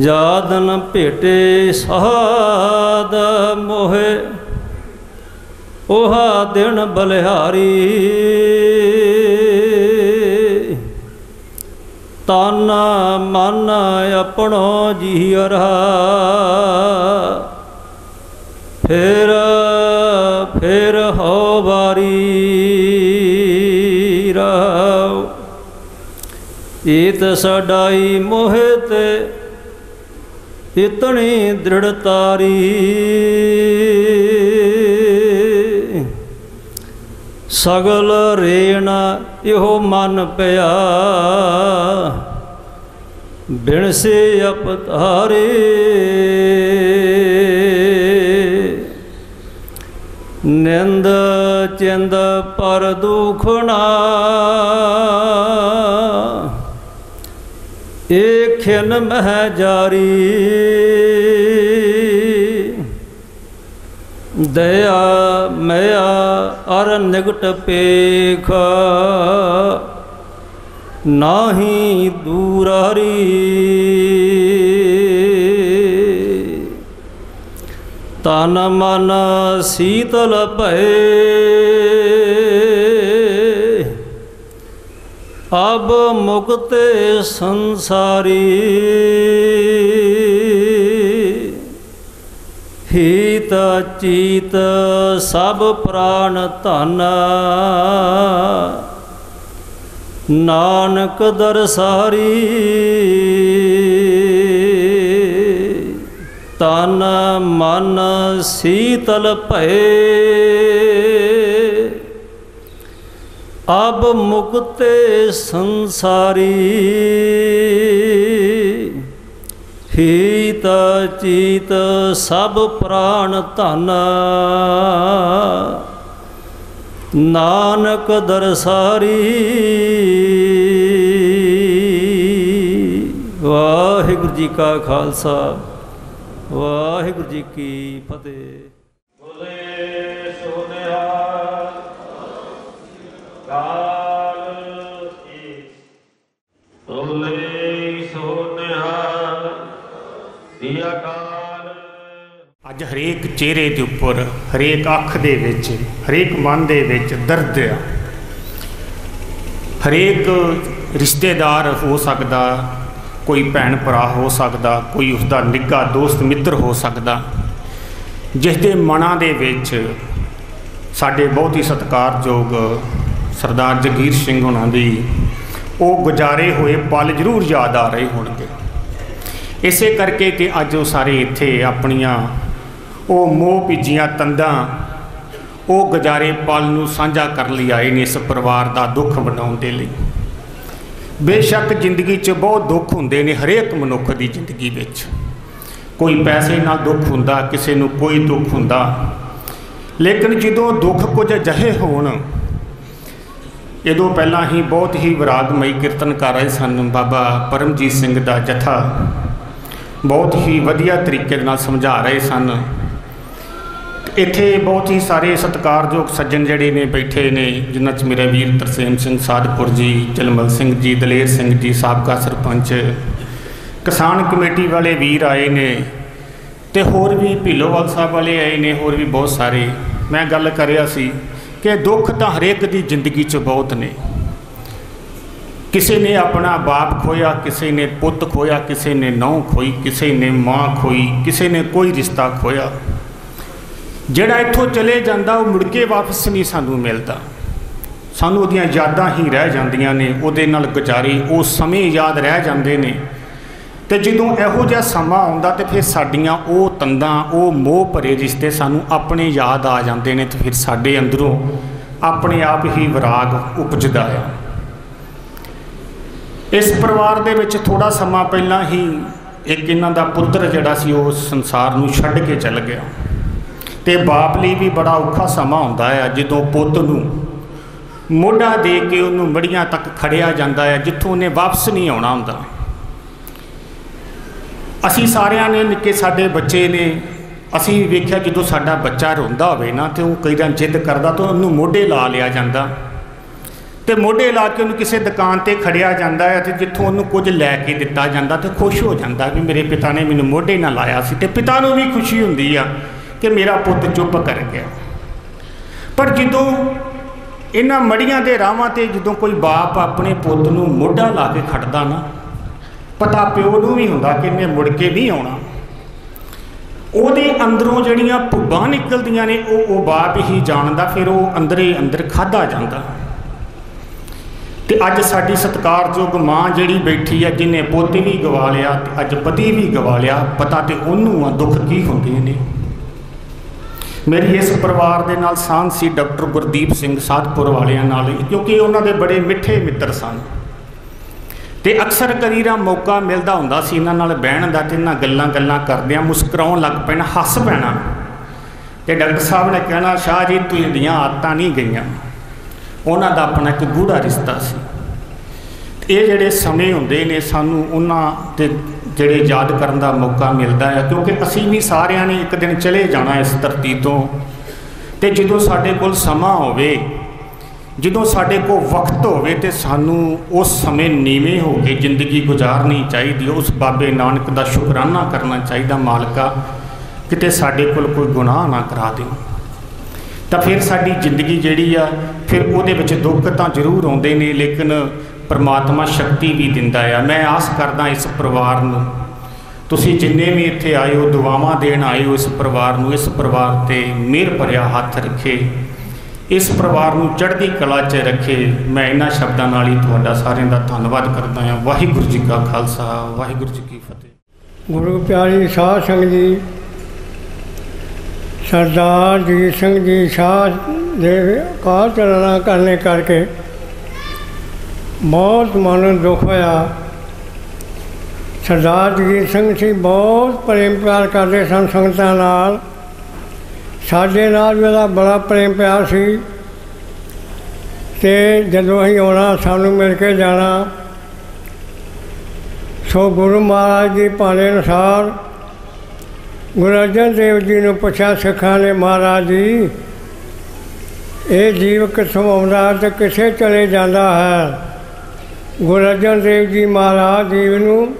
ਜਾਦਨ ਭੇਟੇ ਸਾਧ ਮੋਹਿ 오ਹਾ ਦਿਨ ਬਲਿਹਾਰੀ। ਤਨ ਮਨ ਆਪਣੋ ਜੀਅਰਾ ਫਿਰ ਫਿਰ ਹੋ ਵਾਰੀ ਰਹੁ ਏਤ ਸਡਾਈ ਮੋਹਿ ਤੇ ਇਤਣੀ ਦ੍ਰਿੜਤਾਰੀ। ਸਗਲ ਰੇਣ ਇਹੋ ਮਨ ਪਿਆ। ਬਿਨ ਸੇ ਅਪਤਾਰੇ ਨਿੰਦ ਚਿੰਦ ਪਰ ਦੁਖਣਾ। ਏ ਖਿਨ ਮਹਿ ਜਾਰੀ। ਦਇਆ ਮਇਆ ਅਰ ਨਿਗਟ ਪੇਖ। ਨਾਹੀ ਦੂਰਾਰੀ ਤਨ ਮਨ ਸੀਤਲ ਭਏ। ਅਬ ਮੁਕਤੇ ਸੰਸਾਰੀ। ਹੀਤ ਚੀਤ ਸਭ ਪ੍ਰਾਨ ਧਨ। ਨਾਨਕ ਦਰਸਾਰੀ ਤਨ ਮਨ ਸੀਤਲ ਭਏ। ਅਬ ਮੁਕਤੇ ਸੰਸਾਰੀ। ਹੀਤ ਚੀਤ ਸਭ ਪ੍ਰਾਣ ਧਨ। ਨਾਨਕ ਦਰਸਾਰੀ। ਵਾਹਿਗੁਰੂ ਜੀ ਕਾ ਖਾਲਸਾ ਵਾਹਿਗੁਰੂ ਜੀ ਕੀ ਫਤਿਹ। ਅੱਜ ਹਰੇਕ ਚਿਹਰੇ ਦੇ ਉੱਪਰ, ਹਰੇਕ ਅੱਖ ਦੇ ਵਿੱਚ, ਹਰੇਕ ਮਨ ਦੇ ਵਿੱਚ ਦਰਦ ਆ। ਹਰੇਕ ਰਿਸ਼ਤੇਦਾਰ ਹੋ ਸਕਦਾ, ਕੋਈ ਭੈਣ ਭਰਾ ਹੋ ਸਕਦਾ, ਕੋਈ ਉਸਦਾ ਨਿੱਘਾ ਦੋਸਤ ਮਿੱਤਰ ਹੋ ਸਕਦਾ, ਜਿਸ ਦੇ ਮਨਾਂ ਦੇ ਵਿੱਚ ਸਾਡੇ ਬਹੁਤ ਹੀ ਸਤਿਕਾਰਯੋਗ ਸਰਦਾਰ ਜਗੀਰ ਸਿੰਘ ਉਹਨਾਂ ਦੀ ਉਹ ਗੁਜ਼ਾਰੇ ਹੋਏ ਪਲ ਜ਼ਰੂਰ ਯਾਦ ਆ ਰਹੇ ਹੋਣਗੇ। ਇਸੇ ਕਰਕੇ ਕਿ ਅੱਜ ਉਹ ਸਾਰੇ ਇੱਥੇ ਆਪਣੀਆਂ ਉਹ ਮੋਹ ਭਿੱਜੀਆਂ ਤੰਦਾਂ, ਉਹ ਗੁਜ਼ਾਰੇ ਪਲ ਨੂੰ ਸਾਂਝਾ ਕਰਨ ਲਈ ਆਏ ਨੇ ਇਸ ਪਰਿਵਾਰ ਦਾ ਦੁੱਖ ਬਣਾਉਣ ਦੇ ਲਈ। ਬੇਸ਼ੱਕ ਜ਼ਿੰਦਗੀ 'ਚ ਬਹੁਤ ਦੁੱਖ ਹੁੰਦੇ ਨੇ ਹਰੇਕ ਮਨੁੱਖ ਦੀ ਜ਼ਿੰਦਗੀ ਵਿੱਚ। ਕੋਈ ਪੈਸੇ ਨਾਲ ਦੁੱਖ ਹੁੰਦਾ, ਕਿਸੇ ਨੂੰ ਕੋਈ ਦੁੱਖ ਹੁੰਦਾ। ਲੇਕਿਨ ਜਦੋਂ ਦੁੱਖ ਕੁਝ ਅਜਿਹੇ ਹੋਣ ਇਹਦੋਂ ਪਹਿਲਾਂ ਹੀ ਬਹੁਤ ਹੀ ਵਿਰਾਗਮਈ ਕੀਰਤਨ ਕਰ ਰਹੇ ਸਨ ਬਾਬਾ ਪਰਮਜੀਤ ਸਿੰਘ ਦਾ ਜਥਾ। ਬਹੁਤ ਹੀ ਵਧੀਆ ਤਰੀਕੇ ਨਾਲ ਸਮਝਾ ਰਹੇ ਸਨ। ਇੱਥੇ ਬਹੁਤ ਹੀ ਸਾਰੇ ਸਤਿਕਾਰਯੋਗ ਸੱਜਣ ਜਿਹੜੇ ਨੇ ਬੈਠੇ ਨੇ, ਜਿਨ੍ਹਾਂ 'ਚ ਮੇਰਾ ਵੀਰ ਤਰਸੇਮ ਸਿੰਘ ਸਾਧਪੁਰ ਜੀ, ਜਲਮਲ ਸਿੰਘ ਜੀ, ਦਲੇਰ ਸਿੰਘ ਜੀ, ਸਾਬਕਾ ਸਰਪੰਚ, ਕਿਸਾਨ ਕਮੇਟੀ ਵਾਲੇ ਵੀਰ ਆਏ ਨੇ ਤੇ ਹੋਰ ਵੀ ਭਿੱਲੋਵਾਲ ਸਾਹਿਬ ਵਾਲੇ ਆਏ ਨੇ, ਹੋਰ ਵੀ ਬਹੁਤ ਸਾਰੇ। ਮੈਂ ਗੱਲ ਕਰ ਰਿਹਾ ਸੀ ਕਿ ਦੁੱਖ ਤਾਂ ਹਰੇਕ ਦੀ ਜ਼ਿੰਦਗੀ 'ਚ ਬਹੁਤ ਨੇ। ਕਿਸੇ ਨੇ ਆਪਣਾ ਬਾਪ ਖੋਇਆ, ਕਿਸੇ ਨੇ ਪੁੱਤ ਖੋਇਆ, ਕਿਸੇ ਨੇ ਨੌਂ ਖੋਈ, ਕਿਸੇ ਨੇ ਮਾਂ ਖੋਈ, ਕਿਸੇ ਨੇ ਕੋਈ ਰਿਸ਼ਤਾ ਖੋਇਆ। ਜਿਹੜਾ ਇੱਥੋਂ ਚਲੇ ਜਾਂਦਾ, ਉਹ ਮੁੜ ਕੇ ਵਾਪਸ ਨਹੀਂ ਸਾਨੂੰ ਮਿਲਦਾ। ਸਾਨੂੰ ਉਹਦੀਆਂ ਯਾਦਾਂ ਹੀ ਰਹਿ ਜਾਂਦੀਆਂ ਨੇ, ਉਹਦੇ ਨਾਲ ਗੁਜ਼ਾਰੀ, ਉਹ ਸਮੇਂ ਯਾਦ ਰਹਿ ਜਾਂਦੇ ਨੇ। ਤੇ ਜਦੋਂ ਇਹੋ ਜਿਹਾ ਸਮਾਂ ਆਉਂਦਾ ਤੇ ਫਿਰ ਸਾਡੀਆਂ ਉਹ ਤੰਦਾਂ, ਉਹ ਮੋਹ ਭਰੇ ਰਿਸ਼ਤੇ ਸਾਨੂੰ ਆਪਣੇ ਯਾਦ ਆ ਜਾਂਦੇ ਨੇ ਤੇ ਫਿਰ ਸਾਡੇ ਅੰਦਰੋਂ ਆਪਣੇ ਆਪ ਹੀ ਵਿਰਾਗ ਉਪਜਦਾ ਆ। ਇਸ ਪਰਿਵਾਰ ਦੇ ਵਿੱਚ ਥੋੜਾ ਸਮਾਂ ਪਹਿਲਾਂ ਹੀ ਇੱਕ ਇਹਨਾਂ ਦਾ ਪੁੱਤਰ ਜਿਹੜਾ ਸੀ, ਉਹ ਸੰਸਾਰ ਨੂੰ ਛੱਡ ਕੇ ਚੱਲ ਗਿਆ। ਤੇ ਬਾਪ ਲਈ ਵੀ ਬੜਾ ਔਖਾ ਸਮਾਂ ਹੁੰਦਾ ਹੈ ਜਦੋਂ ਪੁੱਤ ਨੂੰ ਮੋਢਾ ਦੇ ਕੇ ਉਹਨੂੰ ਮੜੀਆਂ ਤੱਕ ਖੜਿਆ ਜਾਂਦਾ ਹੈ, ਜਿੱਥੋਂ ਉਹਨੇ ਵਾਪਸ ਨਹੀਂ ਆਉਣਾ ਹੁੰਦਾ। ਅਸੀਂ ਸਾਰਿਆਂ ਨੇ ਨਿੱਕੇ ਸਾਡੇ ਬੱਚੇ ਨੇ, ਅਸੀਂ ਵੇਖਿਆ ਜਦੋਂ ਸਾਡਾ ਬੱਚਾ ਰੋਂਦਾ ਹੋਵੇ ਨਾ ਤੇ ਉਹ ਕਈ ਵਾਰ ਜਿੱਦ ਕਰਦਾ ਤਾਂ ਉਹਨੂੰ ਮੋਢੇ ਲਾ ਲਿਆ ਜਾਂਦਾ। ਤੇ ਮੋਢੇ ਲਾ ਕੇ ਉਹਨੂੰ ਕਿਸੇ ਦੁਕਾਨ ਤੇ ਖੜਿਆ ਜਾਂਦਾ ਹੈ ਤੇ ਜਿੱਥੋਂ ਉਹਨੂੰ ਕੁਝ ਲੈ ਕੇ ਦਿੱਤਾ ਜਾਂਦਾ ਤੇ ਖੁਸ਼ ਹੋ ਜਾਂਦਾ ਵੀ ਮੇਰੇ ਪਿਤਾ ਨੇ ਮੈਨੂੰ ਮੋਢੇ ਨਾਲ ਲਾਇਆ ਸੀ ਤੇ ਪਿਤਾ ਨੂੰ ਵੀ ਖੁਸ਼ੀ ਹੁੰਦੀ ਆ। ਕਿ ਮੇਰਾ ਪੁੱਤ ਚੁੱਪ ਕਰ ਗਿਆ। ਪਰ ਜਦੋਂ ਇਹਨਾਂ ਮੜੀਆਂ ਦੇ ਰਾਵਾਂ ਤੇ ਜਦੋਂ ਕੋਈ ਬਾਪ ਆਪਣੇ ਪੁੱਤ ਨੂੰ ਮੋਢਾ ਲਾ ਕੇ ਖੜਦਾ ਨਾ, ਪਤਾ ਪਿਓ ਨੂੰ ਵੀ ਹੁੰਦਾ ਕਿ ਇਹਨੇ ਮੁੜ ਕੇ ਨਹੀਂ ਆਉਣਾ। ਉਹਦੇ ਅੰਦਰੋਂ ਜਿਹੜੀਆਂ ਭੁੱਬਾਂ ਨਿਕਲਦੀਆਂ ਨੇ, ਉਹ ਉਹ ਬਾਪ ਹੀ ਜਾਣਦਾ, ਫਿਰ ਉਹ ਅੰਦਰੇ ਅੰਦਰ ਖਾਦਾ ਜਾਂਦਾ। ਤੇ ਅੱਜ ਸਾਡੀ ਸਤਿਕਾਰਯੋਗ ਮਾਂ ਜਿਹੜੀ ਬੈਠੀ ਆ ਜਿਹਨੇ ਪੁੱਤ ਵੀ ਗਵਾ ਲਿਆ ਤੇ ਅੱਜ ਪਤੀ ਵੀ ਗਵਾ ਲਿਆ, ਪਤਾ ਤੇ ਉਹਨੂੰ ਆ ਦੁੱਖ ਕੀ ਹੁੰਦੇ ਨੇ। ਮੇਰੀ ਇਸ ਪਰਿਵਾਰ ਦੇ ਨਾਲ ਸਾਂਝ ਸੀ ਡਾਕਟਰ ਗੁਰਦੀਪ ਸਿੰਘ ਸਾਧਪੁਰ ਵਾਲਿਆਂ ਨਾਲ, ਕਿਉਂਕਿ ਉਹਨਾਂ ਦੇ ਬੜੇ ਮਿੱਠੇ ਮਿੱਤਰ ਸਨ। ਤੇ ਅਕਸਰ ਕਰੀਰਾ ਮੌਕਾ ਮਿਲਦਾ ਹੁੰਦਾ ਸੀ ਇਹਨਾਂ ਨਾਲ ਬਹਿਣ ਦਾ ਤੇ ਇਹਨਾਂ ਗੱਲਾਂ ਗੱਲਾਂ ਕਰਦਿਆਂ ਮੁਸਕਰਾਉਣ ਲੱਗ ਪੈਣਾ, ਹੱਸ ਪੈਣਾ। ਤੇ ਡਾਕਟਰ ਸਾਹਿਬ ਨੇ ਕਹਿਣਾ, ਸ਼ਾਹ ਜੀ ਤੁਹਾਡੀਆਂ ਆਦਤਾਂ ਨਹੀਂ ਗਈਆਂ। ਉਹਨਾਂ ਦਾ ਆਪਣਾ ਇੱਕ ਗੂੜਾ ਰਿਸ਼ਤਾ ਸੀ। ਇਹ ਜਿਹੜੇ ਸਮੇਂ ਹੁੰਦੇ ਨੇ, ਸਾਨੂੰ ਉਹਨਾਂ ਤੇ ਜਿਹੜੇ ਯਾਦ ਕਰਨ ਦਾ ਮੌਕਾ ਮਿਲਦਾ ਹੈ, ਕਿਉਂਕਿ ਅਸੀਂ ਵੀ ਸਾਰਿਆਂ ਨੇ ਇੱਕ ਦਿਨ ਚਲੇ ਜਾਣਾ ਇਸ ਧਰਤੀ ਤੋਂ। ਤੇ ਜਦੋਂ ਸਾਡੇ ਕੋਲ ਸਮਾਂ ਹੋਵੇ, ਜਦੋਂ ਸਾਡੇ ਕੋਲ ਵਕਤ ਹੋਵੇ ਤੇ ਸਾਨੂੰ ਉਸ ਸਮੇਂ ਨੀਵੇਂ ਹੋ ਕੇ ਜ਼ਿੰਦਗੀ ਗੁਜ਼ਾਰਨੀ ਚਾਹੀਦੀ, ਉਸ ਬਾਬੇ ਨਾਨਕ ਦਾ ਸ਼ੁਕਰਾਨਾ ਕਰਨਾ ਚਾਹੀਦਾ ਮਾਲਕਾ, ਕਿਤੇ ਸਾਡੇ ਕੋਲ ਕੋਈ ਗੁਨਾਹ ਨਾ ਕਰਾ ਦੇ ਤਾਂ ਫਿਰ ਸਾਡੀ ਜ਼ਿੰਦਗੀ ਜਿਹੜੀ ਆ, ਫਿਰ ਉਹਦੇ ਵਿੱਚ ਦੁੱਖ ਤਾਂ ਜ਼ਰੂਰ ਆਉਂਦੇ ਨੇ, ਲੇਕਿਨ ਪਰਮਾਤਮਾ ਸ਼ਕਤੀ ਵੀ ਦਿੰਦਾ ਆ। ਮੈਂ ਆਸ ਕਰਦਾ ਇਸ ਪਰਿਵਾਰ ਨੂੰ, ਤੁਸੀਂ ਜਿੰਨੇ ਵੀ ਇੱਥੇ ਆਏ ਹੋ ਦੁਆਵਾਂ ਦੇਣ ਆਏ ਹੋ ਇਸ ਪਰਿਵਾਰ ਨੂੰ, ਇਸ ਪਰਿਵਾਰ ਤੇ ਮਿਹਰ ਭਰਿਆ ਹੱਥ ਰੱਖੇ। ਇਸ ਪਰਿਵਾਰ ਨੂੰ ਚੜ੍ਹਦੀ ਕਲਾ 'ਚ ਰੱਖੇ। ਮੈਂ ਇਹਨਾਂ ਸ਼ਬਦਾਂ ਨਾਲ ਹੀ ਤੁਹਾਡਾ ਸਾਰਿਆਂ ਦਾ ਧੰਨਵਾਦ ਕਰਦਾ ਹਾਂ। ਵਾਹਿਗੁਰੂ ਜੀ ਕਾ ਖਾਲਸਾ, ਵਾਹਿਗੁਰੂ ਜੀ ਕੀ ਫਤਿਹ। ਗੁਰੂ ਪਿਆਰੀ ਸਾਧ ਸੰਗਤ ਜੀ, ਸਰਦਾਰ ਜੀ ਸਿੰਘ ਜੀ ਸ਼ਾਹ ਦੇ ਕਾਲ ਚਲਣਾ ਕਰਨੇ ਕਰਕੇ ਬਹੁਤ ਮਨ ਨੂੰ ਦੁੱਖ ਹੋਇਆ। ਸਰਦਾਰ ਜਗੀਰ ਸਿੰਘ ਸੀ ਬਹੁਤ ਪ੍ਰੇਮ ਪਿਆਰ ਕਰਦੇ ਸਨ ਸੰਗਤਾਂ ਨਾਲ। ਸਾਡੇ ਨਾਲ ਵੀ ਉਹਦਾ ਬੜਾ ਪ੍ਰੇਮ ਪਿਆਰ ਸੀ। ਤੇ ਜਦੋਂ ਅਸੀਂ ਆਉਣਾ, ਸਾਨੂੰ ਮਿਲ ਕੇ ਜਾਣਾ, ਸੋ ਗੁਰੂ ਮਹਾਰਾਜ ਦੀ ਭਾਣੇ ਅਨੁਸਾਰ ਗੁਰੂ ਅਰਜਨ ਦੇਵ ਜੀ ਨੂੰ ਪੁੱਛਿਆ, ਸਿੱਖਾਂ ਨੇ ਮਹਾਰਾਜ ਜੀ, ਇਹ ਜੀਵ ਕਿੱਥੋਂ ਆਉਂਦਾ ਤੇ ਕਿਸੇ ਚਲੇ ਜਾਂਦਾ ਹੈ? ਗੁਰੂ ਅਰਜਨ ਦੇਵ ਜੀ ਮਹਾਰਾਜ ਜੀਵ ਨੂੰ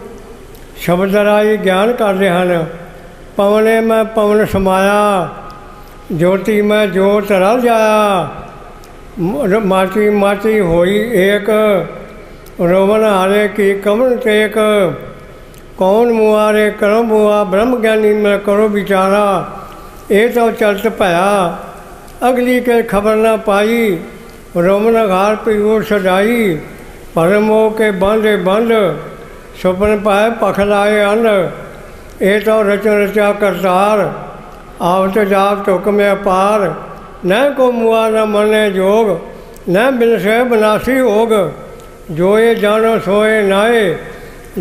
ਸ਼ਬਦ ਰਾਹੀਂ ਗਿਆਨ ਕਰਦੇ ਹਨ। ਪਵਨੇ ਮੈਂ ਪਵਨ ਸਮਾਇਆ, ਜੋਤੀ ਮੈਂ ਜੋਤ ਰਲ ਜਾਇਆ। ਮ- ਮਾਟੀ ਮਾਟੀ ਹੋਈ ਏਕ ਰੋਵਨ ਹਾਰੇ ਕੀ ਕਮਨ ਟੇਕ ਕੌਣ ਮੁਆਰੇ ਕਰੋ ਬੁਆ, ਬ੍ਰਹਮ ਗਿਆਨੀ ਮੈਂ ਕਰੋ ਵਿਚਾਰਾ। ਇਹ ਤਾਂ ਚਲਤ ਭਇਆ, ਅਗਲੀ ਕੇ ਖਬਰ ਨਾ ਪਾਈ। ਰੋਮਨ ਘਾਰ ਪਿਓ ਸਜਾਈ ਪਰਮੋ ਕੇ ਬਾਂਧੇ ਬੰਧ ਸੁਪਨ ਪਾਏ ਪਖ ਲਾਏ ਅੰਨ ਇਹ ਤਾਂ ਰਚਨ ਰਚਾ ਕਰਤਾਰ, ਆਵਤ ਜਾਤ ਹੁਕਮ ਅਪਾਰ ਨਾ ਕੋ ਮੁਆ ਨ ਮਨੇ ਜੋਗ, ਨਾ ਬਿਨ ਬਨਾਸੀ ਹੋਗ। ਜੋ ਇਹ ਜਾਣੋ ਸੋਏ ਨਾਏ,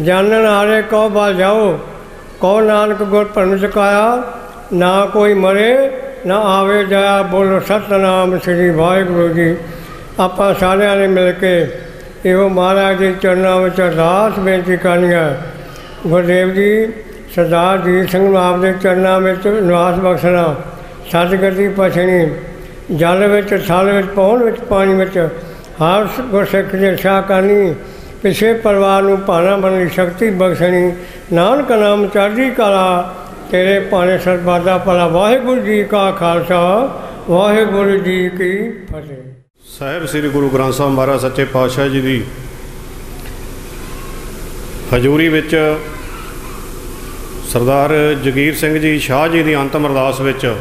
ਜਾਣਨ ਹਾਰੇ ਕੋ ਬਾ ਜਾਓ। ਕੋ ਨਾਨਕ ਗੁਰ ਭਰਨ ਚੁਕਾਇਆ, ਨਾ ਕੋਈ ਮਰੇ, ਨਾ ਆਵੇ ਜਾਇਆ ਬੋਲੋ ਸਤਨਾਮ ਸ੍ਰੀ ਵਾਹਿਗੁਰੂ ਜੀ। ਆਪਾਂ ਸਾਰਿਆਂ ਨੇ ਮਿਲ ਕੇ ਇਹੋ ਮਹਾਰਾਜ ਦੇ ਚਰਨਾਂ ਵਿੱਚ ਅਰਦਾਸ ਬੇਨਤੀ ਕਰਨੀ ਹੈ। ਗੁਰਦੇਵ ਜੀ, ਸਰਦਾਰ ਜੀ ਸਿੰਘ ਨੂੰ ਆਪ ਦੇ ਚਰਨਾਂ ਵਿੱਚ ਨਿਵਾਸ ਬਖਸ਼ਣਾ ਸਤਿਗੁਰਦੀ ਪਛਣੀ, ਜਲ ਵਿੱਚ, ਥਲ ਵਿੱਚ, ਪੌਣ ਵਿੱਚ, ਪਾਣੀ ਵਿੱਚ, ਹਰ ਗੁਰਸਿੱਖ ਦੀ ਰਖਿਆ ਕਰਨੀ, ਪਿਛੇ ਪਰਿਵਾਰ ਨੂੰ ਭਾਣਾ ਬਣਨ ਦੀ ਸ਼ਕਤੀ ਬਖਸ਼ਣੀ, ਨਾਨਕ ਨਾਮ ਚੜ੍ਹਦੀ ਕਲਾ, ਤੇਰੇ ਭਾਣੇ ਸਰਬੱਤ ਭਲਾ। ਵਾਹਿਗੁਰੂ ਜੀ ਕਾ ਖਾਲਸਾ, ਵਾਹਿਗੁਰੂ ਜੀ ਕੀ ਫਤਿਹ। ਸਾਹਿਬ ਸ੍ਰੀ ਗੁਰੂ ਗ੍ਰੰਥ ਸਾਹਿਬ ਮਹਾਰਾਜ ਸੱਚੇ ਪਾਤਸ਼ਾਹ ਜੀ ਦੀ ਹਜ਼ੂਰੀ ਵਿੱਚ ਸਰਦਾਰ ਜਗੀਰ ਸਿੰਘ ਜੀ ਸ਼ਾਹ ਜੀ ਦੀ ਅੰਤਮ ਅਰਦਾਸ ਵਿੱਚ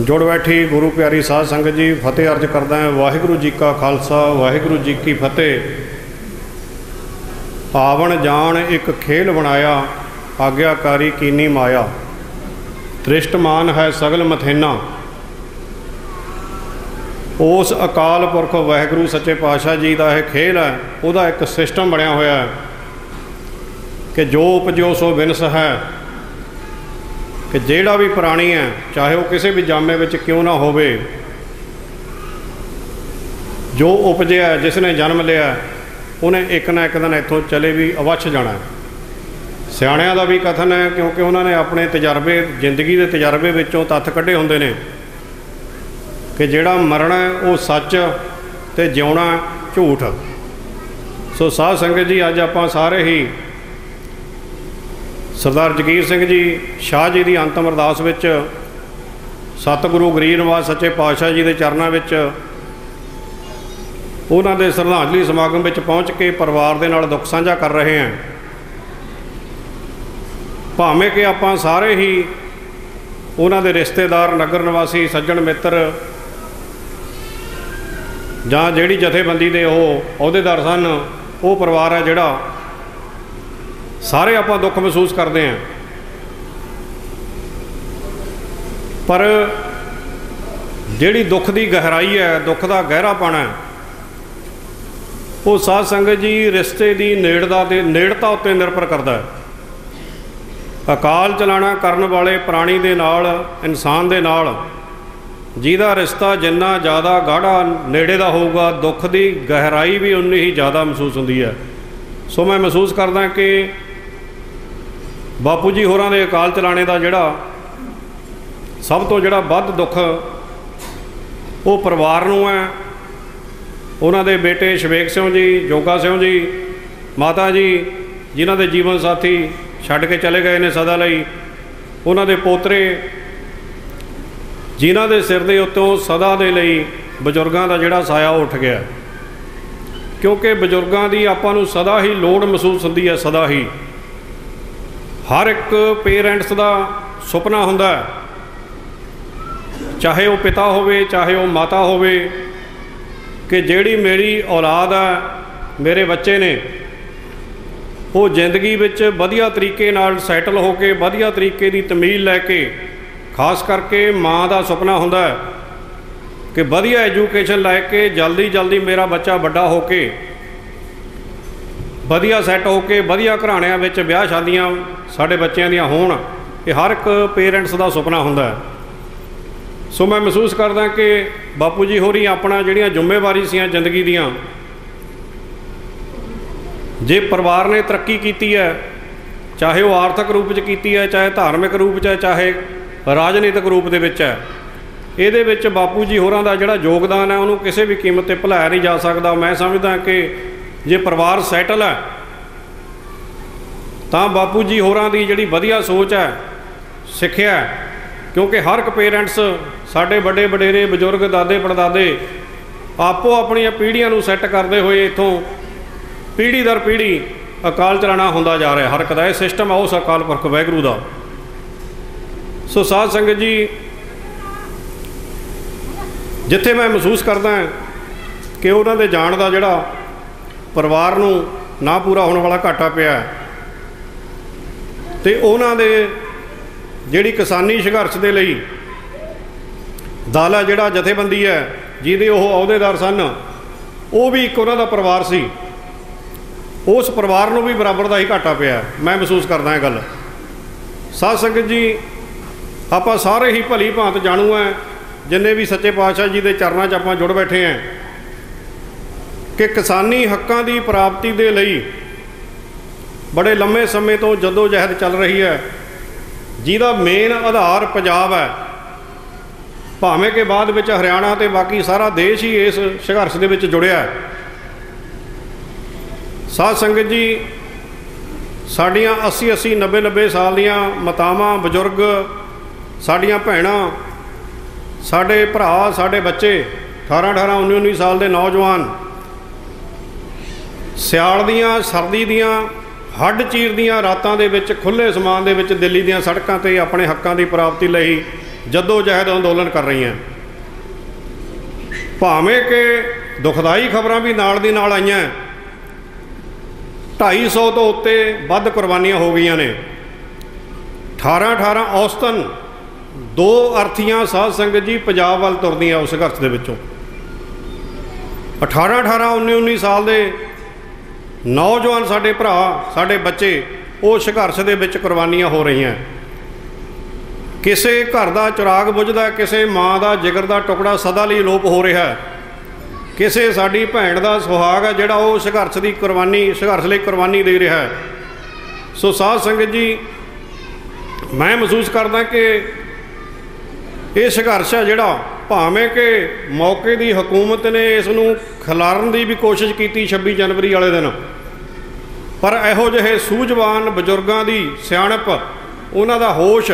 ਜੁੜ ਬੈਠੀ ਗੁਰੂ ਪਿਆਰੀ ਸਾਧ ਸੰਗਤ ਜੀ, ਫਤਿਹ ਅਰਜ ਕਰਦਾ ਹੈ, ਵਾਹਿਗੁਰੂ ਜੀ ਕਾ ਖਾਲਸਾ, ਵਾਹਿਗੁਰੂ ਜੀ ਕੀ ਫਤਿਹ। ਆਵਣ ਜਾਣ ਇੱਕ ਖੇਲ ਬਣਾਇਆ, ਆਗਿਆਕਾਰੀ ਕੀਨੀ ਮਾਇਆ। ਤ੍ਰਿਸ਼ਟਮਾਨ ਹੈ ਸਗਲ ਮਥੇਨਾ। ਉਸ ਅਕਾਲ ਪੁਰਖ ਵਾਹਿਗੁਰੂ ਸੱਚੇ ਪਾਤਸ਼ਾਹ ਜੀ ਦਾ ਇਹ ਖੇਲ ਹੈ, ਉਹਦਾ ਇੱਕ ਸਿਸਟਮ ਬਣਿਆ ਹੋਇਆ ਹੈ ਕਿ ਜੋ ਉਪਜੋ ਸੋ ਵਿਨਸ ਹੈ। ਕਿ ਜਿਹੜਾ ਵੀ ਪ੍ਰਾਣੀ ਹੈ, ਚਾਹੇ ਉਹ ਕਿਸੇ ਵੀ ਜਾਮੇ ਵਿੱਚ ਕਿਉਂ ਨਾ ਹੋਵੇ, ਜੋ ਉਪਜਿਆ ਜਿਸ ਨੇ ਜਨਮ ਲਿਆ ਉਹਨੇ ਇੱਕ ਨਾ ਇੱਕ ਦਿਨ ਇੱਥੋਂ ਚਲੇ ਵੀ ਅਵੱਛ ਜਾਣਾ ਸਿਆਣਿਆਂ ਦਾ ਵੀ ਕਥਨ ਹੈ, ਕਿਉਂਕਿ ਉਹਨਾਂ ਨੇ ਆਪਣੇ ਤਜਰਬੇ, ਜ਼ਿੰਦਗੀ ਦੇ ਤਜਰਬੇ ਵਿੱਚੋਂ ਤੱਥ ਕੱਢੇ ਹੁੰਦੇ ਨੇ। ਕਿ ਜਿਹੜਾ ਮਰਨਾ ਹੈ, ਉਹ ਸੱਚ ਤੇ ਜਿਉਣਾ ਝੂਠ ਸੋ ਸਾਧ ਸੰਗਤ ਜੀ ਅੱਜ ਆਪਾਂ ਸਾਰੇ ਹੀ ਸਰਦਾਰ ਜਗੀਰ ਸਿੰਘ ਜੀ ਸ਼ਾਹ ਜੀ ਦੀ ਅੰਤਮ ਅਰਦਾਸ ਵਿੱਚ ਸਤਿਗੁਰੂ ਗਰੀਬ ਨਿਵਾਸ ਸੱਚੇ ਪਾਤਸ਼ਾਹ ਜੀ ਦੇ ਚਰਨਾਂ ਵਿੱਚ ਉਹਨਾਂ ਦੇ ਸ਼ਰਧਾਂਜਲੀ ਸਮਾਗਮ ਵਿੱਚ ਪਹੁੰਚ ਕੇ ਪਰਿਵਾਰ ਦੇ ਨਾਲ ਦੁੱਖ ਸਾਂਝਾ ਕਰ ਰਹੇ ਹਾਂ। ਭਾਵੇਂ ਕਿ ਆਪਾਂ ਸਾਰੇ ਹੀ ਉਹਨਾਂ ਦੇ ਰਿਸ਼ਤੇਦਾਰ ਨਗਰ ਨਿਵਾਸੀ ਸੱਜਣ ਮਿੱਤਰ ਜਾਂ ਜਿਹੜੀ ਜਥੇਬੰਦੀ ਦੇ ਉਹ ਅਹੁਦੇਦਾਰ ਸਨ, ਉਹ ਪਰਿਵਾਰ ਹੈ ਜਿਹੜਾ ਸਾਰੇ ਆਪਾਂ ਦੁੱਖ ਮਹਿਸੂਸ ਕਰਦੇ ਹਾਂ। ਪਰ ਜਿਹੜੀ ਦੁੱਖ ਦੀ ਗਹਿਰਾਈ ਹੈ, ਦੁੱਖ ਦਾ ਗਹਿਰਾਪਣ ਹੈ, ਉਹ ਸਾਧ ਸੰਗਤ ਜੀ ਰਿਸ਼ਤੇ ਦੀ ਨੇੜਤਾ ਤੇ, ਨੇੜਤਾ ਉੱਤੇ ਨਿਰਭਰ ਕਰਦਾ ਹੈ। ਅਕਾਲ ਚਲਾਣਾ ਕਰਨ ਵਾਲੇ ਪ੍ਰਾਣੀ ਦੇ ਨਾਲ, ਇਨਸਾਨ ਦੇ ਨਾਲ ਜਿਹਦਾ ਰਿਸ਼ਤਾ ਜਿੰਨਾ ਜ਼ਿਆਦਾ ਗਾੜਾ ਨੇੜੇ ਦਾ ਹੋਊਗਾ, ਦੁੱਖ ਦੀ ਗਹਿਰਾਈ ਵੀ ਉਨੀ ਹੀ ਜ਼ਿਆਦਾ ਮਹਿਸੂਸ ਹੁੰਦੀ ਹੈ। ਸੋ ਮੈਂ ਮਹਿਸੂਸ ਕਰਦਾ ਕਿ ਬਾਪੂ ਜੀ ਹੋਰਾਂ ਦੇ ਅਕਾਲ ਚਲਾਣੇ ਦਾ ਜਿਹੜਾ ਸਭ ਤੋਂ ਜਿਹੜਾ ਵੱਧ ਦੁੱਖ ਉਹ ਪਰਿਵਾਰ ਨੂੰ ਹੈ। ਉਹਨਾਂ ਦੇ ਬੇਟੇ ਸ਼ਵੇਕ ਸਿੰਘ ਜੀ, ਜੋਗਾ ਸਿੰਘ ਜੀ, ਮਾਤਾ ਜੀ, ਜਿਨ੍ਹਾਂ ਦੇ ਜੀਵਨ ਸਾਥੀ ਛੱਡ ਕੇ ਚਲੇ ਗਏ ਨੇ ਸਦਾ ਲਈ, ਉਹਨਾਂ ਦੇ ਪੋਤਰੇ ਜਿਨ੍ਹਾਂ ਦੇ ਸਿਰ ਦੇ ਉੱਤੋਂ ਸਦਾ ਦੇ ਲਈ ਬਜ਼ੁਰਗਾਂ ਦਾ ਜਿਹੜਾ ਸਾਇਆ ਉੱਠ ਗਿਆ। ਕਿਉਂਕਿ ਬਜ਼ੁਰਗਾਂ ਦੀ ਆਪਾਂ ਨੂੰ ਸਦਾ ਹੀ ਲੋੜ ਮਹਿਸੂਸ ਹੁੰਦੀ ਹੈ, ਸਦਾ ਹੀ। ਹਰ ਇੱਕ ਪੇਰੈਂਟਸ ਦਾ ਸੁਪਨਾ ਹੁੰਦਾ ਹੈ। ਚਾਹੇ ਉਹ ਪਿਤਾ ਹੋਵੇ, ਚਾਹੇ ਉਹ ਮਾਤਾ ਹੋਵੇ, ਕਿ ਜਿਹੜੀ ਮੇਰੀ ਔਲਾਦ ਹੈ, ਮੇਰੇ ਬੱਚੇ ਨੇ, ਉਹ ਜ਼ਿੰਦਗੀ ਵਿੱਚ ਵਧੀਆ ਤਰੀਕੇ ਨਾਲ ਸੈਟਲ ਹੋ ਕੇ, ਵਧੀਆ ਤਰੀਕੇ ਦੀ ਤਮੀਲ ਲੈ ਕੇ ਖਾਸ ਕਰਕੇ ਮਾਂ ਦਾ ਸੁਪਨਾ ਹੁੰਦਾ ਹੈ ਕਿ ਵਧੀਆ ਐਜੂਕੇਸ਼ਨ ਲੈ ਕੇ ਜਲਦੀ ਜਲਦੀ ਮੇਰਾ ਬੱਚਾ ਵੱਡਾ ਹੋ ਕੇ, ਵਧੀਆ ਸੈੱਟ ਹੋ ਕੇ, ਵਧੀਆ ਘਰਾਣਿਆਂ ਵਿੱਚ ਵਿਆਹ ਸ਼ਾਦੀਆਂ ਸਾਡੇ ਬੱਚਿਆਂ ਦੀਆਂ ਹੋਣ, ਇਹ ਹਰ ਇੱਕ ਪੇਰੈਂਟਸ ਦਾ ਸੁਪਨਾ ਹੁੰਦਾ ਹੈ। ਸੋ ਮੈਂ ਮਹਿਸੂਸ ਕਰਦਾ ਕਿ ਬਾਪੂ ਜੀ ਹੋਰੀ ਆਪਣਾ ਜਿਹੜੀਆਂ ਜ਼ਿੰਮੇਵਾਰੀ ਸੀਆਂ ਜ਼ਿੰਦਗੀ ਦੀਆਂ, ਜੇ ਪਰਿਵਾਰ ਨੇ ਤਰੱਕੀ ਕੀਤੀ ਹੈ, ਚਾਹੇ ਉਹ ਆਰਥਿਕ ਰੂਪ 'ਚ ਕੀਤੀ ਹੈ, ਚਾਹੇ ਧਾਰਮਿਕ ਰੂਪ 'ਚ ਹੈ, ਚਾਹੇ ਰਾਜਨੀਤਿਕ ਰੂਪ ਦੇ ਵਿੱਚ ਹੈ। ਇਹਦੇ ਵਿੱਚ ਬਾਪੂ ਜੀ ਹੋਰਾਂ ਦਾ ਜਿਹੜਾ ਯੋਗਦਾਨ ਹੈ, ਉਹਨੂੰ ਕਿਸੇ ਵੀ ਕੀਮਤ ਤੇ ਭੁਲਾਇਆ ਨਹੀਂ ਜਾ ਸਕਦਾ। ਮੈਂ ਸਮਝਦਾ ਕਿ ਜੇ ਪਰਿਵਾਰ ਸੈਟਲ ਹੈ, ਤਾਂ ਬਾਪੂ ਜੀ ਹੋਰਾਂ ਦੀ ਜਿਹੜੀ ਵਧੀਆ ਸੋਚ ਹੈ, ਸਿੱਖਿਆ ਕਿਉਂਕਿ ਹਰ ਇੱਕ ਪੇਰੈਂਟਸ ਸਾਡੇ ਵੱਡੇ ਵਡੇਰੇ, ਬਜ਼ੁਰਗ, ਦਾਦੇ, ਪੜਦਾਦੇ ਆਪੋ ਆਪਣੀਆਂ ਪੀੜ੍ਹੀਆਂ ਨੂੰ ਸੈੱਟ ਕਰਦੇ ਹੋਏ ਇਥੋਂ ਪੀੜ੍ਹੀ ਦਰ ਪੀੜ੍ਹੀ ਅਕਾਲ ਚਲਾਣਾ ਹੁੰਦਾ ਜਾ ਰਿਹਾ। ਹਰ ਇੱਕ ਦਾ ਇਹ ਸਿਸਟਮ ਆ, ਉਸ ਅਕਾਲ ਪੁਰਖ ਵਾਹਿਗੁਰੂ ਦਾ। ਸੋ ਸਾਧ ਸੰਗਤ ਜੀ, ਜਿੱਥੇ ਮੈਂ ਮਹਿਸੂਸ ਕਰਦਾ ਕਿ ਉਹਨਾਂ ਦੇ ਜਾਣ ਦਾ ਜਿਹੜਾ ਪਰਿਵਾਰ ਨੂੰ ਨਾ ਪੂਰਾ ਹੋਣ ਵਾਲਾ ਘਾਟਾ ਪਿਆ ਤੇ ਉਹਨਾਂ ਦੇ ਜਿਹੜੀ ਕਿਸਾਨੀ ਸੰਘਰਸ਼ ਦੇ ਲਈ ਦਾਲਾ ਜਿਹੜਾ ਜਥੇਬੰਦੀ ਹੈ, ਜਿਹਦੇ ਉਹ ਅਹੁਦੇਦਾਰ ਸਨ, ਉਹ ਵੀ ਇੱਕ ਉਹਨਾਂ ਦਾ ਪਰਿਵਾਰ ਸੀ। ਉਸ ਪਰਿਵਾਰ ਨੂੰ ਵੀ ਬਰਾਬਰ ਦਾ ਹੀ ਘਾਟਾ ਪਿਆ ਮੈਂ ਮਹਿਸੂਸ ਕਰਦਾ ਇਹ ਗੱਲ। ਸਾਧ ਸੰਗਤ ਜੀ ਆਪਾਂ ਸਾਰੇ ਹੀ ਭਲੀ ਭਾਂਤ ਜਾਣੂ ਹੈ ਜਿੰਨੇ ਵੀ ਸੱਚੇ ਪਾਤਸ਼ਾਹ ਜੀ ਦੇ ਚਰਨਾਂ 'ਚ ਆਪਾਂ ਜੁੜ ਬੈਠੇ ਆਂ ਕਿ ਕਿਸਾਨੀ ਹੱਕਾਂ ਦੀ ਪ੍ਰਾਪਤੀ ਦੇ ਲਈ ਬੜੇ ਲੰਮੇ ਸਮੇਂ ਤੋਂ ਜਦੋਂ ਜਹਿਦ ਚੱਲ ਰਹੀ ਹੈ ਜਿਹਦਾ ਮੇਨ ਆਧਾਰ ਪੰਜਾਬ ਹੈ ਭਾਵੇਂ ਕਿ ਬਾਅਦ ਵਿੱਚ ਹਰਿਆਣਾ ਤੇ ਬਾਕੀ ਸਾਰਾ ਦੇਸ਼ ਹੀ ਇਸ ਸੰਘਰਸ਼ ਦੇ ਵਿੱਚ ਜੁੜਿਆ ਹੈ ਸਾਧ ਸੰਗਤ ਜੀ, ਸਾਡੀਆਂ 80 80 90 90 ਸਾਲ ਦੀਆਂ ਮਾਤਾਵਾਂ ਬਜ਼ੁਰਗ ਸਾਡੀਆਂ ਭੈਣਾਂ, ਸਾਡੇ ਭਰਾ, ਸਾਡੇ ਬੱਚੇ 18 18 19 19 ਸਾਲ ਦੇ ਨੌਜਵਾਨ, ਸਿਆਲ ਦੀਆਂ, ਸਰਦੀ ਦੀਆਂ, ਹੱਡ ਚੀਰ ਦੀਆਂ ਰਾਤਾਂ ਦੇ ਵਿੱਚ ਖੁੱਲੇ ਸਮਾਨ ਦੇ ਵਿੱਚ ਦਿੱਲੀ ਦੀਆਂ ਸੜਕਾਂ ਤੇ ਆਪਣੇ ਹੱਕਾਂ ਦੀ ਪ੍ਰਾਪਤੀ ਲਈ ਜੱਦੋ ਜਹਿਦ ਅੰਦੋਲਨ ਕਰ ਰਹੀਆਂ। ਭਾਵੇਂ ਕਿ ਦੁਖਦਾਈ ਖਬਰਾਂ ਵੀ ਨਾਲ ਦੀ ਨਾਲ ਆਈਆਂ 250 ਤੋਂ ਉੱਤੇ ਵੱਧ ਕੁਰਬਾਨੀਆਂ ਹੋ ਗਈਆਂ ਨੇ। 18 18 ਔਸਤਨ ਦੋ ਅਰਥੀਆਂ ਸਾਧ ਸੰਗਤ ਜੀ ਪੰਜਾਬ ਵੱਲ ਤੁਰਦੀਆਂ ਉਸ ਸੰਘਰਸ਼ ਦੇ ਵਿੱਚੋਂ। 18 18 19 19 ਸਾਲ ਦੇ ਨੌਜਵਾਨ ਸਾਡੇ ਭਰਾ, ਸਾਡੇ ਬੱਚੇ, ਉਹ ਸੰਘਰਸ਼ ਦੇ ਵਿੱਚ ਕੁਰਬਾਨੀਆਂ ਹੋ ਰਹੀਆਂ। ਕਿਸੇ ਘਰ ਦਾ ਚਿਰਾਗ ਬੁਝਦਾ, ਕਿਸੇ ਮਾਂ ਦਾ ਜਿਗਰ ਦਾ ਟੁਕੜਾ ਸਦਾ ਲਈ ਲੋਪ ਹੋ ਰਿਹਾ ਕਿਸੇ ਸਾਡੀ ਭੈਣ ਦਾ ਸੁਹਾਗ ਹੈ, ਜਿਹੜਾ ਉਹ ਸੰਘਰਸ਼ ਦੀ ਕੁਰਬਾਨੀ, ਸੰਘਰਸ਼ ਲਈ ਕੁਰਬਾਨੀ ਦੇ ਰਿਹਾ ਹੈ। ਸੋ ਸਾਧ ਸੰਗਤ ਜੀ, ਮੈਂ ਮਹਿਸੂਸ ਕਰਦਾ ਕਿ ਇਹ ਸੰਘਰਸ਼ ਹੈ ਜਿਹੜਾ ਭਾਵੇਂ ਕਿ ਮੌਕੇ ਦੀ ਹਕੂਮਤ ਨੇ ਇਸ ਨੂੰ ਖਿਲਾਰਨ ਦੀ ਵੀ ਕੋਸ਼ਿਸ਼ ਕੀਤੀ 26 ਜਨਵਰੀ ਵਾਲੇ ਦਿਨ। ਪਰ ਇਹੋ ਜਿਹੇ ਸੂਝਵਾਨ ਬਜ਼ੁਰਗਾਂ ਦੀ ਸਿਆਣਪ, ਉਹਨਾਂ ਦਾ ਹੋਸ਼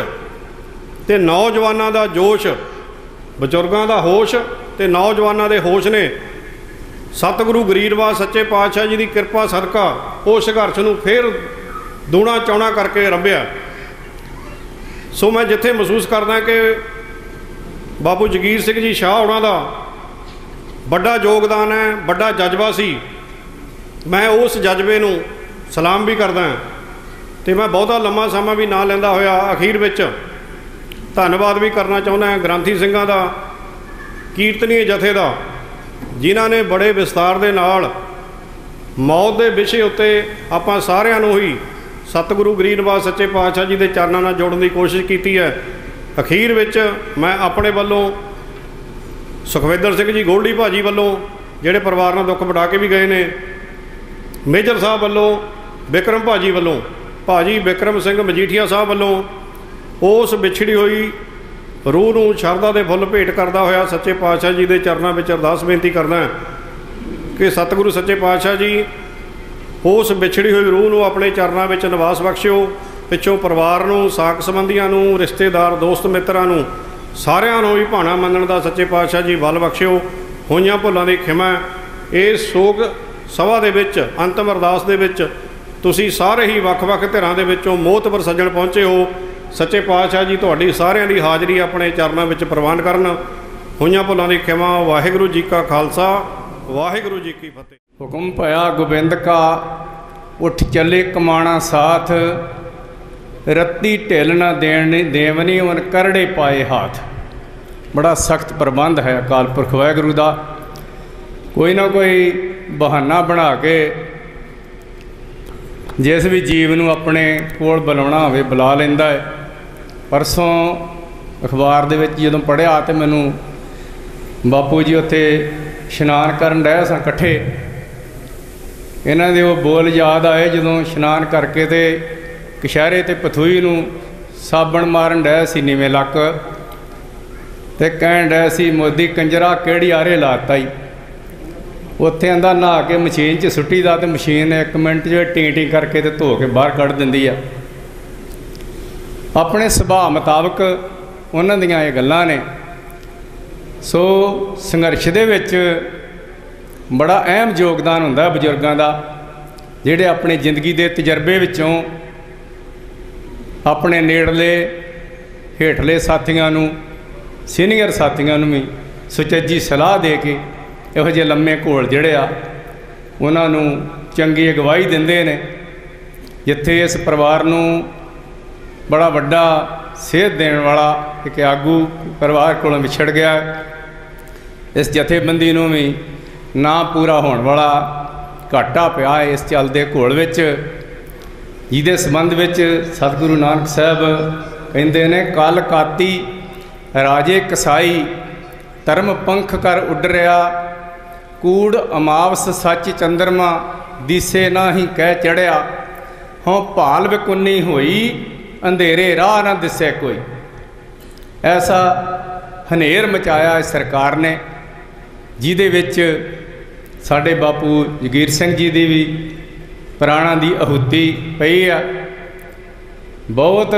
ਤੇ ਨੌਜਵਾਨਾਂ ਦਾ ਜੋਸ਼, ਬਜ਼ੁਰਗਾਂ ਦਾ ਹੋਸ਼ ਤੇ ਨੌਜਵਾਨਾਂ ਦੇ ਹੋਸ਼ ਨੇ। ਸਤਿਗੁਰੂ ਗਰੀਰਵਾ ਸੱਚੇ ਪਾਤਸ਼ਾਹ ਜੀ ਦੀ ਕਿਰਪਾ ਸਦਕਾ ਉਹ ਸੰਘਰਸ਼ ਨੂੰ ਫੇਰ ਦੂਣਾ ਚੌਣਾ ਕਰਕੇ ਰੰਭਿਆ। ਸੋ ਮੈਂ ਜਿੱਥੇ ਮਹਿਸੂਸ ਕਰਦਾ ਕਿ ਬਾਬੂ ਜਗੀਰ ਸਿੰਘ ਜੀ ਸ਼ਾਹ ਉਹਨਾਂ ਦਾ ਵੱਡਾ ਯੋਗਦਾਨ ਹੈ, ਵੱਡਾ ਜਜ਼ਬਾ ਸੀ। ਮੈਂ ਉਸ ਜਜ਼ਬੇ ਨੂੰ ਸਲਾਮ ਵੀ ਕਰਦਾ ਹਾਂ ਤੇ ਮੈਂ ਬਹੁਤਾ ਲੰਮਾ ਸਮਾਂ ਵੀ ਨਾ ਲੈਂਦਾ ਹੋਇਆ ਅਖੀਰ ਵਿੱਚ। ਧੰਨਵਾਦ ਵੀ ਕਰਨਾ ਚਾਹੁੰਦਾ ਹਾਂ ਗ੍ਰੰਥੀ ਸਿੰਘਾਂ ਦਾ ਕੀਰਤਨੀ ਜਥੇ ਦਾ, ਜਿਨ੍ਹਾਂ ਨੇ ਬੜੇ ਵਿਸਤਾਰ ਦੇ ਨਾਲ ਮੌਤ ਦੇ ਵਿਸ਼ੇ ਉੱਤੇ ਆਪਾਂ ਸਾਰਿਆਂ ਨੂੰ ਹੀ ਸਤਿਗੁਰੂ ਗਰੀਨਵਾਸ ਸੱਚੇ ਪਾਤਸ਼ਾਹ ਜੀ ਦੇ ਚਰਨਾਂ ਨਾਲ ਜੋੜਨ ਦੀ ਕੋਸ਼ਿਸ਼ ਕੀਤੀ ਹੈ। ਅਖੀਰ ਵਿੱਚ ਮੈਂ ਆਪਣੇ ਵੱਲੋਂ ਸੁਖਵਿੰਦਰ ਸਿੰਘ ਜੀ ਗੋਲਡੀ ਭਾਜੀ ਵੱਲੋਂ ਜਿਹੜੇ ਪਰਿਵਾਰ ਨਾਲ ਦੁੱਖ ਵਟਾ ਕੇ ਵੀ ਗਏ ਨੇ, ਮੇਜਰ ਸਾਹਿਬ ਵੱਲੋਂ ਵਿਕਰਮ ਭਾਜੀ ਵੱਲੋਂ, ਭਾਜੀ ਵਿਕਰਮ ਸਿੰਘ ਮਜੀਠੀਆ ਸਾਹਿਬ ਵੱਲੋਂ ਉਸ ਵਿਛੜੀ ਹੋਈ ਰੂਹ ਨੂੰ ਸ਼ਰਧਾ ਦੇ ਫੁੱਲ ਭੇਟ ਕਰਦਾ ਹੋਇਆ ਸੱਚੇ ਪਾਤਸ਼ਾਹ ਜੀ ਦੇ ਚਰਨਾਂ ਵਿੱਚ ਅਰਦਾਸ ਬੇਨਤੀ ਕਰਦਾ ਕਿ ਸਤਿਗੁਰੂ ਸੱਚੇ ਪਾਤਸ਼ਾਹ ਜੀ ਉਸ ਵਿਛੜੀ ਹੋਈ ਰੂਹ ਨੂੰ ਆਪਣੇ ਚਰਨਾਂ ਵਿੱਚ ਨਿਵਾਸ ਬਖਸ਼ਿਓ। ਪਿੱਛੋਂ ਪਰਿਵਾਰ ਨੂੰ, ਸਾਕ ਸੰਬੰਧੀਆਂ ਨੂੰ, ਰਿਸ਼ਤੇਦਾਰ, ਦੋਸਤ ਮਿੱਤਰਾਂ ਨੂੰ, ਸਾਰਿਆਂ ਨੂੰ ਵੀ ਭਾਣਾ ਮੰਨਣ ਦਾ ਸੱਚੇ ਪਾਤਸ਼ਾਹ ਜੀ ਬਲ ਬਖਸ਼ਿਓ। ਹੋਈਆਂ ਭੁੱਲਾਂ ਦੀ ਖਿਮਾ ਇਸ ਸੋਗ ਸਭਾ ਦੇ ਵਿੱਚ, ਅੰਤਮ ਅਰਦਾਸ ਦੇ ਵਿੱਚ, ਤੁਸੀਂ ਸਾਰੇ ਹੀ ਵੱਖ-ਵੱਖ ਧਿਰਾਂ ਦੇ ਵਿੱਚੋਂ ਮੋਹਤਵਰ ਸੱਜਣ ਪਹੁੰਚੇ ਹੋ। ਸੱਚੇ ਪਾਤਸ਼ਾਹ ਜੀ, ਤੁਹਾਡੀ ਸਾਰਿਆਂ ਦੀ ਹਾਜ਼ਰੀ ਆਪਣੇ ਚਰਨਾਂ ਵਿੱਚ ਪ੍ਰਵਾਨ ਕਰਨ। ਹੋਈਆਂ ਭੁੱਲਾਂ ਦੀ ਖਿਮਾ, ਵਾਹਿਗੁਰੂ ਜੀ ਕਾ ਖਾਲਸਾ, ਵਾਹਿਗੁਰੂ ਜੀ ਕੀ ਫਤਿਹ। ਹੁਕਮ ਭਇਆ ਗੋਬਿੰਦ ਕਾ, ਉੱਠ ਚੱਲੇ ਕਮਾਣਾ ਸਾਥ। ਰੱਤੀ ਢਿੱਲ ਨਾ ਦੇਣ ਦੇਵਨੀ ਉਨ ਕਰੜੇ ਪਾਏ ਹਾਥ। ਬੜਾ ਸਖਤ ਪ੍ਰਬੰਧ ਹੈ ਅਕਾਲ ਪੁਰਖ ਵਾਹਿਗੁਰੂ ਦਾ। ਕੋਈ ਨਾ ਕੋਈ ਬਹਾਨਾ ਬਣਾ ਕੇ ਜਿਸ ਵੀ ਜੀਵ ਨੂੰ ਆਪਣੇ ਕੋਲ ਬੁਲਾਉਣਾ ਹੋਵੇ, ਬੁਲਾ ਲੈਂਦਾ ਹੈ। ਪਰਸੋਂ ਅਖਬਾਰ ਦੇ ਵਿੱਚ ਜਦੋਂ ਪੜ੍ਹਿਆ ਤੇ ਮੈਨੂੰ ਬਾਪੂ ਜੀ ਉੱਥੇ ਇਸ਼ਨਾਨ ਕਰਨ ਡਏ ਸਾਂ ਇਕੱਠੇ। ਇਹਨਾਂ ਦੇ ਉਹ ਬੋਲ ਯਾਦ ਆਏ ਜਦੋਂ ਇਸ਼ਨਾਨ ਕਰਕੇ ਤੇ ਕਸ਼ਹਿਰੇ ਤੇ ਪਥੂਈ ਨੂੰ ਸਾਬਣ ਮਾਰਨ ਡਿਆ ਸੀ ਨੀਵੇਂ ਲੱਕ ਤੇ ਕਹਿਣ ਡਿਆ ਸੀ, ਮੋਦੀ ਕੰਜਰਾ ਕਿਹੜੀ ਆਰੇ ਲਾਤਾ ਈ ਉੱਥੇ ਆਂਦਾ, ਨਹਾ ਕੇ ਮਸ਼ੀਨ 'ਚ ਸੁੱਟੀ ਦਾ ਤੇ ਮਸ਼ੀਨ ਇੱਕ ਮਿੰਟ 'ਚ ਟੀ ਟੀ ਕਰਕੇ ਤੇ ਧੋ ਕੇ ਬਾਹਰ ਕੱਢ ਦਿੰਦੀ ਆ। ਆਪਣੇ ਸੁਭਾਅ ਮੁਤਾਬਕ ਉਹਨਾਂ ਦੀਆਂ ਇਹ ਗੱਲਾਂ ਨੇ। ਸੋ ਸੰਘਰਸ਼ ਦੇ ਵਿੱਚ ਬੜਾ ਅਹਿਮ ਯੋਗਦਾਨ ਹੁੰਦਾ ਬਜ਼ੁਰਗਾਂ ਦਾ, ਜਿਹੜੇ ਆਪਣੇ ਜ਼ਿੰਦਗੀ ਦੇ ਤਜਰਬੇ ਵਿੱਚੋਂ ਆਪਣੇ ਨੇੜਲੇ ਹੇਠਲੇ ਸਾਥੀਆਂ ਨੂੰ, ਸੀਨੀਅਰ ਸਾਥੀਆਂ ਨੂੰ ਵੀ ਸੁਚੱਜੀ ਸਲਾਹ ਦੇ ਕੇ ਇਹੋ ਜਿਹੇ ਲੰਮੇ ਘੋਲ ਜਿਹੜੇ ਆ, ਉਹਨਾਂ ਨੂੰ ਚੰਗੀ ਅਗਵਾਈ ਦਿੰਦੇ ਨੇ, ਜਿੱਥੇ ਇਸ ਪਰਿਵਾਰ ਨੂੰ ਬੜਾ ਵੱਡਾ ਸੇਧ ਦੇਣ ਵਾਲਾ ਇੱਕ ਆਗੂ ਪਰਿਵਾਰ ਕੋਲੋਂ ਵਿਛੜ ਗਿਆ। ਇਸ ਜਥੇਬੰਦੀ ਨੂੰ ਵੀ ਨਾ ਪੂਰਾ ਹੋਣ ਵਾਲਾ ਘਾਟਾ ਪਿਆ ਇਸ ਚੱਲਦੇ ਘੋਲ ਵਿੱਚ। ਜਿਹਦੇ ਸੰਬੰਧ ਵਿੱਚ ਸਤਿਗੁਰੂ ਨਾਨਕ ਸਾਹਿਬ ਕਹਿੰਦੇ ਨੇ ਕਲ ਕਾਤੀ ਰਾਜੇ ਕਸਾਈ ਧਰਮ ਪੰਖ ਕਰ ਉੱਡ ਰਿਆ, ਕੂੜ ਅਮਾਵਸ ਸੱਚ ਚੰਦਰਮਾ ਦਿਸੇ ਨਾਹੀ ਕਹਿ ਚੜਿਆ ਹਉ ਭਾਲ ਵਿਕੁੰਨੀ ਹੋਈ, ਅੰਧੇਰੇ ਰਾਹ ਨਾ ਦਿਸੇ ਕੋਈ। ਐਸਾ ਹਨੇਰ ਮਚਾਇਆ ਇਸ ਸਰਕਾਰ ਨੇ, ਜਿਹਦੇ ਵਿੱਚ ਸਾਡੇ ਬਾਪੂ ਜਗੀਰ ਸਿੰਘ ਜੀ ਦੀ ਵੀ ਪ੍ਰਾਣਾਂ ਦੀ ਆਹੂਤੀ ਪਈ ਆ। ਬਹੁਤ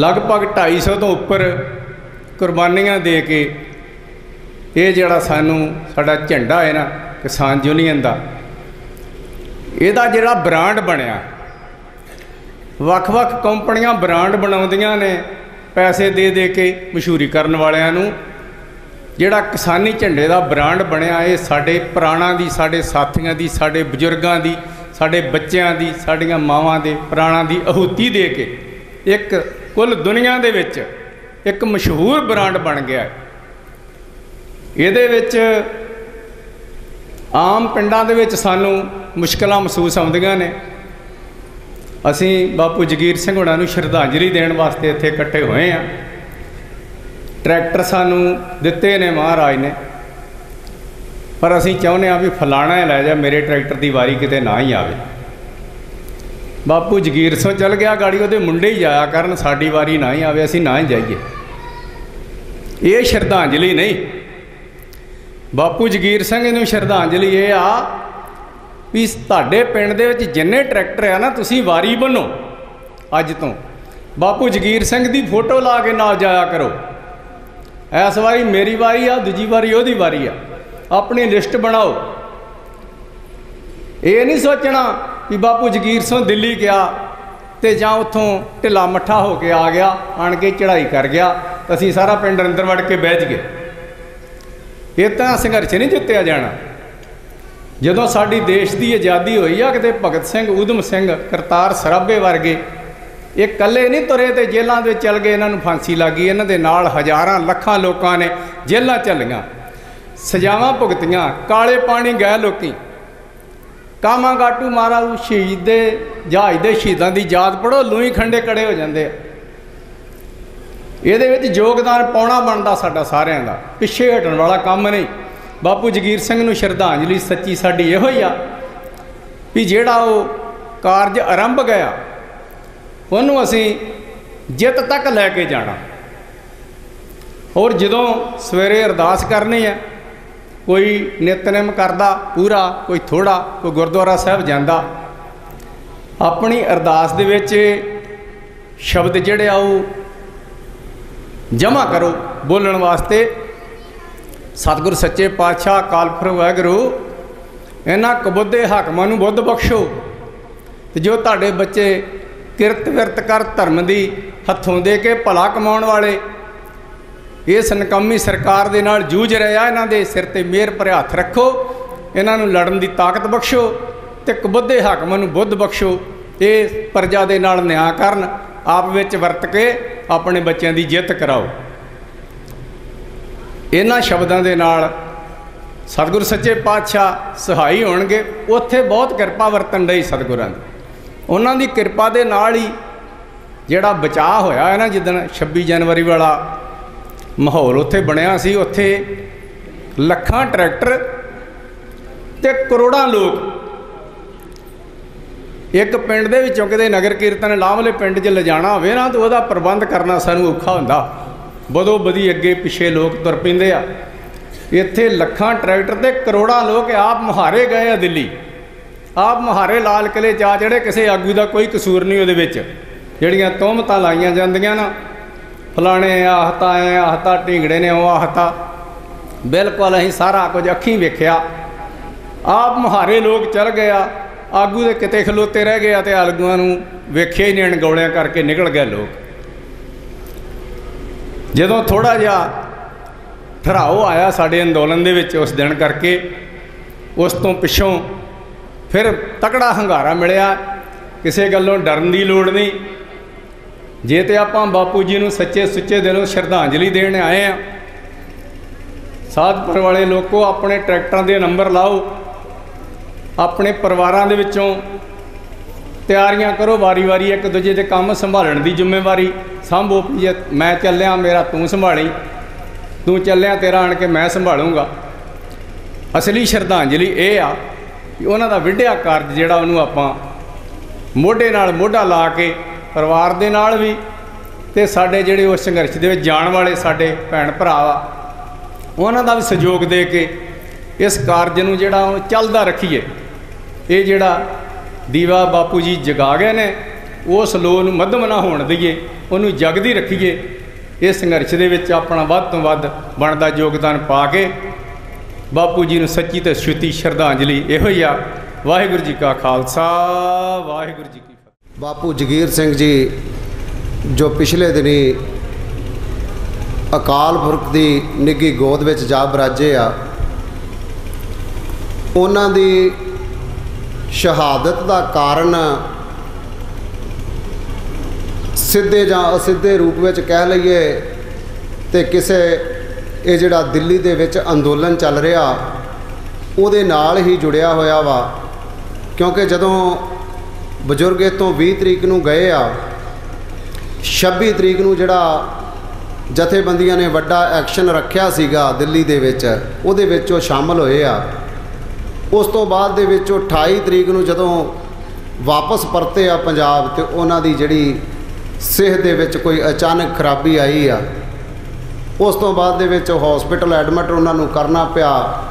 ਲਗਭਗ 250 ਤੋਂ ਉੱਪਰ ਕੁਰਬਾਨੀਆਂ ਦੇ ਕੇ ਇਹ ਜਿਹੜਾ ਸਾਨੂੰ ਸਾਡਾ ਝੰਡਾ ਹੈ ਨਾ, ਕਿਸਾਨ ਯੂਨੀਅਨ ਦਾ, ਇਹਦਾ ਜਿਹੜਾ ਬ੍ਰਾਂਡ ਬਣਿਆ, ਵੱਖ-ਵੱਖ ਕੰਪਨੀਆਂ ਬ੍ਰਾਂਡ ਬਣਾਉਂਦੀਆਂ ਨੇ, ਪੈਸੇ ਦੇ ਦੇ ਕੇ ਮਸ਼ਹੂਰੀ ਕਰਨ ਵਾਲਿਆਂ ਨੂੰ ਜਿਹੜਾ ਕਿਸਾਨੀ ਝੰਡੇ ਦਾ ਬ੍ਰਾਂਡ ਬਣਿਆ, ਇਹ ਸਾਡੇ ਪ੍ਰਾਣਾਂ ਦੀ, ਸਾਡੇ ਸਾਥੀਆਂ ਦੀ, ਸਾਡੇ ਬਜ਼ੁਰਗਾਂ ਦੀ, ਸਾਡੇ ਬੱਚਿਆਂ ਦੀ, ਸਾਡੀਆਂ ਮਾਵਾਂ ਦੇ, ਪ੍ਰਾਣਾਂ ਦੀ ਆਹੂਤੀ ਦੇ ਕੇ ਇੱਕ ਕੁੱਲ ਦੁਨੀਆ ਦੇ ਵਿੱਚ ਇੱਕ ਮਸ਼ਹੂਰ ਬ੍ਰਾਂਡ ਬਣ ਗਿਆ ਹੈ। ਇਹਦੇ ਵਿੱਚ ਆਮ ਪਿੰਡਾਂ ਦੇ ਵਿੱਚ ਸਾਨੂੰ ਮੁਸ਼ਕਲਾਂ ਮਹਿਸੂਸ ਆਉਂਦੀਆਂ ਨੇ। ਅਸੀਂ ਬਾਪੂ ਜਗੀਰ ਸਿੰਘ ਹੁਣਾਂ ਨੂੰ ਸ਼ਰਧਾਂਜਲੀ ਦੇਣ ਵਾਸਤੇ ਇੱਥੇ ਇਕੱਠੇ ਹੋਏ ਆ ਟਰੈਕਟਰ ਸਾਨੂੰ ਦਿੱਤੇ ਨੇ ਮਹਾਰਾਜ ਨੇ। ਪਰ ਅਸੀਂ ਚਾਹੁੰਦੇ ਆ ਵੀ ਫਲਾਣਾ ਹੀ ਲੈ ਜਾ, ਮੇਰੇ ਟਰੈਕਟਰ ਦੀ ਵਾਰੀ ਕਿਤੇ ਨਾ ਹੀ ਆਵੇ। ਬਾਪੂ ਜਗੀਰ ਸਿੰਘ ਚੱਲ ਗਿਆ ਗਾੜੀ, ਉਹਦੇ ਮੁੰਡੇ ਹੀ ਜਾਇਆ ਕਰਨ, ਸਾਡੀ ਵਾਰੀ ਨਾ ਹੀ ਆਵੇ, ਅਸੀਂ ਨਾ ਹੀ ਜਾਈਏ। ਇਹ ਸ਼ਰਧਾਂਜਲੀ ਨਹੀਂ। ਬਾਪੂ ਜਗੀਰ ਸਿੰਘ ਨੂੰ ਸ਼ਰਧਾਂਜਲੀ ਇਹ ਆ ਵੀ ਤੁਹਾਡੇ ਪਿੰਡ ਦੇ ਵਿੱਚ ਜਿੰਨੇ ਟਰੈਕਟਰ ਆ ਨਾ, ਤੁਸੀਂ ਵਾਰੀ ਬਣੋ ਅੱਜ ਤੋਂ ਬਾਪੂ ਜਗੀਰ ਸਿੰਘ ਦੀ ਫੋਟੋ ਲਾ ਕੇ ਨਾਲ ਜਾਇਆ ਕਰੋ। ਇਸ ਵਾਰੀ ਮੇਰੀ ਵਾਰੀ ਆ, ਦੂਜੀ ਵਾਰੀ ਉਹਦੀ ਵਾਰੀ ਆ। ਆਪਣੀ ਲਿਸਟ ਬਣਾਓ। ਇਹ ਨਹੀਂ ਸੋਚਣਾ ਕਿ ਬਾਪੂ ਜਗੀਰ ਸਿੰਘ ਦਿੱਲੀ ਗਿਆ ਤੇ ਜਾਂ ਉੱਥੋਂ ਢਿੱਲਾ ਮੱਠਾ ਹੋ ਕੇ ਆ ਗਿਆ, ਆਣ ਕੇ ਚੜ੍ਹਾਈ ਕਰ ਗਿਆ, ਅਸੀਂ ਸਾਰਾ ਪਿੰਡ ਅੰਦਰ ਵੜ ਕੇ ਬਹਿ ਗਏ ਇਹ ਤਾਂ ਸੰਘਰਸ਼ ਨਹੀਂ ਜਿੱਤਿਆ ਜਾਣਾ। ਜਦੋਂ ਸਾਡੀ ਦੇਸ਼ ਦੀ ਆਜ਼ਾਦੀ ਹੋਈ ਆ, ਕਿਤੇ ਭਗਤ ਸਿੰਘ, ਊਧਮ ਸਿੰਘ, ਕਰਤਾਰ ਸਰਾਭੇ ਵਰਗੇ ਇਹ ਇਕੱਲੇ ਨਹੀਂ ਤੁਰੇ ਤੇ ਜੇਲ੍ਹਾਂ ਦੇ ਚਲ ਗਏ, ਇਹਨਾਂ ਨੂੰ ਫਾਂਸੀ ਲੱਗੀ ਇਹਨਾਂ ਦੇ ਨਾਲ ਹਜ਼ਾਰਾਂ, ਲੱਖਾਂ ਲੋਕਾਂ ਨੇ ਜੇਲ੍ਹਾਂ ਚੱਲੀਆਂ ਸਜ਼ਾਵਾਂ ਭੁਗਤੀਆਂ, ਕਾਲੇ ਪਾਣੀ ਗਏ ਲੋਕੀ। ਕਾਮਾ ਗਾਟੂ ਮਹਾਰਾਜ ਸ਼ਹੀਦ ਦੇ, ਜਹਾਜ਼ ਦੇ ਸ਼ਹੀਦਾਂ ਦੀ ਯਾਦ ਪੜੋ ਲੂਈ ਖੰਡੇ ਕੜੇ ਹੋ ਜਾਂਦੇ ਆ। ਇਹਦੇ ਵਿੱਚ ਯੋਗਦਾਨ ਪਾਉਣਾ ਬਣਦਾ ਸਾਡਾ ਸਾਰਿਆਂ ਦਾ, ਪਿੱਛੇ ਹਟਣ ਵਾਲਾ ਕੰਮ ਨਹੀਂ। ਬਾਪੂ ਜਗੀਰ ਸਿੰਘ ਨੂੰ ਸ਼ਰਧਾਂਜਲੀ ਸੱਚੀ ਸਾਡੀ ਇਹੋ ਹੀ ਆ ਵੀ ਜਿਹੜਾ ਉਹ ਕਾਰਜ ਆਰੰਭ ਗਿਆ ਉਹਨੂੰ ਅਸੀਂ ਜਿੱਤ ਤੱਕ ਲੈ ਕੇ ਜਾਣਾ। ਔਰ ਜਦੋਂ ਸਵੇਰੇ ਅਰਦਾਸ ਕਰਨੀ ਹੈ, ਕੋਈ ਨਿਤਨੇਮ ਕਰਦਾ, ਪੂਰਾ, ਕੋਈ ਥੋੜਾ ਕੋਈ ਗੁਰਦੁਆਰਾ ਸਾਹਿਬ ਜਾਂਦਾ, ਆਪਣੀ ਅਰਦਾਸ ਦੇ ਵਿੱਚ ਸ਼ਬਦ ਜਿਹੜੇ ਆ ਉਹ ਜਮ੍ਹਾਂ ਕਰੋ ਬੋਲਣ ਵਾਸਤੇ। ਸਤਿਗੁਰ ਸੱਚੇ ਪਾਤਸ਼ਾਹ ਕਾਲਪੁਰ ਵਾਹਿਗੁਰੂ, ਇਹਨਾਂ ਕਬੁੱਧੇ ਹਾਕਮਾਂ ਨੂੰ ਬੁੱਧ ਬਖਸ਼ੋ। ਤੇ ਜੋ ਤੁਹਾਡੇ ਬੱਚੇ ਕਿਰਤ ਵਿਰਤ ਕਰ ਧਰਮ ਦੀ ਹੱਥੋਂ ਦੇ ਕੇ ਭਲਾ ਕਮਾਉਣ ਵਾਲੇ। ਇਹ ਨਕੰਮੀ ਸਰਕਾਰ ਦੇ ਨਾਲ ਜੂਝ ਰਿਹਾ, ਇਹਨਾਂ ਦੇ ਸਿਰ ਤੇ ਮਿਹਰ ਭਰਿਆ ਹੱਥ ਰੱਖੋ, ਇਹਨਾਂ ਨੂੰ ਲੜਨ ਦੀ ਤਾਕਤ ਬਖਸ਼ੋ ਤੇ ਕਬੁੱਧੇ ਹਾਕਮਾਂ ਨੂੰ ਬੁੱਧ ਬਖਸ਼ੋ। ਇਹ ਪ੍ਰਜਾ ਦੇ ਨਾਲ ਨਿਆਂ ਕਰਨ, ਆਪ ਵਿੱਚ ਵਰਤ ਕੇ ਆਪਣੇ ਬੱਚਿਆਂ ਦੀ ਜਿੱਤ ਕਰਾਓ। ਇਹਨਾਂ ਸ਼ਬਦਾਂ ਦੇ ਨਾਲ ਸਤਿਗੁਰ ਸੱਚੇ ਪਾਤਸ਼ਾਹ ਸਹਾਈ ਹੋਣਗੇ। ਉੱਥੇ ਬਹੁਤ ਕਿਰਪਾ ਵਰਤਣ ਲਈ ਸਤਿਗੁਰਾਂ ਦੀ। ਉਹਨਾਂ ਦੀ ਕਿਰਪਾ ਦੇ ਨਾਲ ਹੀ ਜਿਹੜਾ ਬਚਾਅ ਹੋਇਆ ਹੈ ਨਾ, ਜਿੱਦਣ 26 ਜਨਵਰੀ ਵਾਲਾ ਮਾਹੌਲ ਉੱਥੇ ਬਣਿਆ ਸੀ, ਉੱਥੇ ਲੱਖਾਂ ਟਰੈਕਟਰ ਤੇ ਕਰੋੜਾਂ ਲੋਕ ਇੱਕ ਪਿੰਡ ਦੇ ਵਿੱਚੋਂ ਕਿਤੇ ਨਗਰ ਕੀਰਤਨ ਲਾਹਵਲੇ ਪਿੰਡ 'ਚ ਲਿਜਾਣਾ ਹੋਵੇ ਨਾ, ਤਾਂ ਉਹਦਾ ਪ੍ਰਬੰਧ ਕਰਨਾ ਸਾਨੂੰ ਔਖਾ ਹੁੰਦਾ। ਬਦੋ ਬਦੀ ਅੱਗੇ ਪਿੱਛੇ ਲੋਕ ਤੁਰ ਪੈਂਦੇ ਆ। ਇੱਥੇ ਲੱਖਾਂ ਟਰੈਕਟਰ ਤੇ ਕਰੋੜਾਂ ਲੋਕ ਆਪ ਮੁਹਾਰੇ ਗਏ ਆ ਦਿੱਲੀ। ਆਪ ਮੁਹਾਰੇ ਲਾਲ ਕਿਲੇ ਜਾ ਜਿਹੜੇ ਕਿਸੇ ਆਗੂ ਦਾ ਕੋਈ ਕਸੂਰ ਨਹੀਂ ਉਹਦੇ ਵਿੱਚ। ਜਿਹੜੀਆਂ ਤੋਹਮਤਾਂ ਲਾਈਆਂ ਜਾਂਦੀਆਂ ਨਾ, ਫਲਾਣੇ ਆਹਤਾ ਐ, ਆਹਤਾ ਢਿੰਗੜੇ ਨੇ ਉਹ ਆਹਤਾ। ਬਿਲਕੁਲ ਅਸੀਂ ਸਾਰਾ ਕੁਝ ਅੱਖੀਂ ਵੇਖਿਆ। ਆਪ ਮੁਹਾਰੇ ਲੋਕ ਚਲ ਗਿਆ, ਆਗੂ ਦੇ ਕਿਤੇ ਖਲੋਤੇ ਰਹਿ ਗਏ ਆ ਤੇ ਆਲਗੂਆਂ ਨੂੰ ਵੇਖਿਆ ਹੀ ਨਹੀਂ, ਅਣਗੌਲਿਆਂ ਕਰਕੇ ਨਿਕਲ ਗਏ ਲੋਕ। ਜਦੋਂ ਥੋੜਾ ਜਿਹਾ ਠਰਾਓ ਆਇਆ ਸਾਡੇ ਅੰਦੋਲਨ ਦੇ ਵਿੱਚ ਉਸ ਦਿਨ ਕਰਕੇ, ਉਸ ਤੋਂ ਪਿੱਛੋਂ ਫਿਰ ਤਕੜਾ ਹੰਗਾਰਾ ਮਿਲਿਆ। ਕਿਸੇ ਗੱਲੋਂ ਡਰਨ ਦੀ ਲੋੜ ਨਹੀਂ। ਜੇ ਤੇ ਆਪਾਂ ਬਾਪੂ ਜੀ ਨੂੰ ਸੱਚੇ ਸੁੱਚੇ ਦਿਲੋਂ ਸ਼ਰਧਾਂਜਲੀ ਦੇਣ ਆਏ ਆ, ਸਾਧਪੁਰ ਵਾਲੇ ਲੋਕੋ ਆਪਣੇ ਟਰੈਕਟਰਾਂ ਦੇ ਨੰਬਰ ਲਾਓ। ਆਪਣੇ ਪਰਿਵਾਰਾਂ ਦੇ ਵਿੱਚੋਂ ਤਿਆਰੀਆਂ ਕਰੋ। ਵਾਰੀ-ਵਾਰੀ ਇੱਕ ਦੂਜੇ ਦੇ ਕੰਮ ਸੰਭਾਲਣ ਦੀ ਜ਼ਿੰਮੇਵਾਰੀ। ਸੰਭੋ ਵੀ ਜੇ ਮੈਂ ਚੱਲਿਆ, ਮੇਰਾ ਤੂੰ ਸੰਭਾਲੀ। ਤੂੰ ਚੱਲਿਆ, ਤੇਰਾ ਆਣ ਕੇ ਮੈਂ ਸੰਭਾਲੂੰਗਾ। ਅਸਲੀ ਸ਼ਰਧਾਂਜਲੀ ਇਹ ਆ ਕਿ ਉਹਨਾਂ ਦਾ ਵਿਢਿਆ ਕਾਰਜ ਜਿਹੜਾ ਉਹਨੂੰ ਆਪਾਂ ਮੋਢੇ ਨਾਲ ਮੋਢਾ ਲਾ ਕੇ ਪਰਿਵਾਰ ਦੇ ਨਾਲ ਵੀ ਤੇ ਸਾਡੇ ਜਿਹੜੇ ਉਸ ਸੰਘਰਸ਼ ਦੇ ਵਿੱਚ ਜਾਣ ਵਾਲੇ ਸਾਡੇ ਭੈਣ ਭਰਾ ਆ, ਉਹਨਾਂ ਦਾ ਵੀ ਸਹਿਯੋਗ ਦੇ ਕੇ ਇਸ ਕਾਰਜ ਨੂੰ ਜਿਹੜਾ ਉਹ ਚੱਲਦਾ ਰੱਖੀਏ। ਇਹ ਜਿਹੜਾ ਦੀਵਾ ਬਾਪੂ ਜੀ ਜਗਾ ਗਏ ਨੇ, ਉਸ ਲੋ ਨੂੰ ਮੱਧਮ ਨਾ ਹੋਣ ਦਈਏ, ਉਹਨੂੰ ਜਗਦੀ ਰੱਖੀਏ। ਇਸ ਸੰਘਰਸ਼ ਦੇ ਵਿੱਚ ਆਪਣਾ ਵੱਧ ਤੋਂ ਵੱਧ ਬਣਦਾ ਯੋਗਦਾਨ ਪਾ ਕੇ ਬਾਪੂ ਜੀ ਨੂੰ ਸੱਚੀ ਤੇ ਸ਼ੁੱਤੀ ਸ਼ਰਧਾਂਜਲੀ ਇਹੋ ਹੀ ਆ। ਵਾਹਿਗੁਰੂ ਜੀ ਕਾ ਖਾਲਸਾ, ਵਾਹਿਗੁਰੂ ਜੀ ਕੀ ਫਤਿਹ। ਬਾਪੂ ਜਗੀਰ ਸਿੰਘ ਜੀ, ਜੋ ਪਿਛਲੇ ਦਿਨੀ ਅਕਾਲ ਪੁਰਖ ਦੀ ਨਿੱਗੀ ਗੋਦ ਵਿੱਚ ਜਾ ਬਰਾਜੇ ਆ, ਉਹਨਾਂ ਦੀ ਸ਼ਹਾਦਤ ਦਾ ਕਾਰਨ ਸਿੱਧੇ ਜਾਂ ਅਸਿੱਧੇ ਰੂਪ ਵਿੱਚ ਕਹਿ ਲਈਏ ਤੇ ਕਿਸੇ ਇਹ ਜਿਹੜਾ ਦਿੱਲੀ ਦੇ ਵਿੱਚ ਅੰਦੋਲਨ ਚੱਲ ਰਿਹਾ, ਉਹਦੇ ਨਾਲ ਹੀ ਜੁੜਿਆ ਹੋਇਆ ਵਾ। ਕਿਉਂਕਿ ਜਦੋਂ ਬਜ਼ੁਰਗ ਇੱਥੋਂ 20 ਤਰੀਕ ਨੂੰ ਗਏ ਆ 26 ਤਰੀਕ ਨੂੰ ਜਿਹੜਾ ਜਥੇਬੰਦੀਆਂ ਨੇ ਵੱਡਾ ਐਕਸ਼ਨ ਰੱਖਿਆ ਸੀਗਾ ਦਿੱਲੀ ਦੇ ਵਿੱਚ, ਉਹਦੇ ਵਿੱਚ ਉਹ ਸ਼ਾਮਲ ਹੋਏ ਆ। ਉਸ ਤੋਂ ਬਾਅਦ ਦੇ ਵਿੱਚ ਉਹ 28 ਤਰੀਕ ਨੂੰ ਜਦੋਂ ਵਾਪਸ ਪਰਤੇ ਆ ਪੰਜਾਬ ਤੇ ਉਹਨਾਂ ਦੀ ਜਿਹੜੀ ਸਿਹਤ ਦੇ ਵਿੱਚ ਕੋਈ ਅਚਾਨਕ ਖਰਾਬੀ ਆਈ ਆ ਉਸ ਤੋਂ ਬਾਅਦ ਦੇ ਵਿੱਚ ਉਹ ਹਸਪੀਟਲ ਐਡਮਿਟ ਉਹਨਾਂ ਨੂੰ ਕਰਨਾ ਪਿਆ।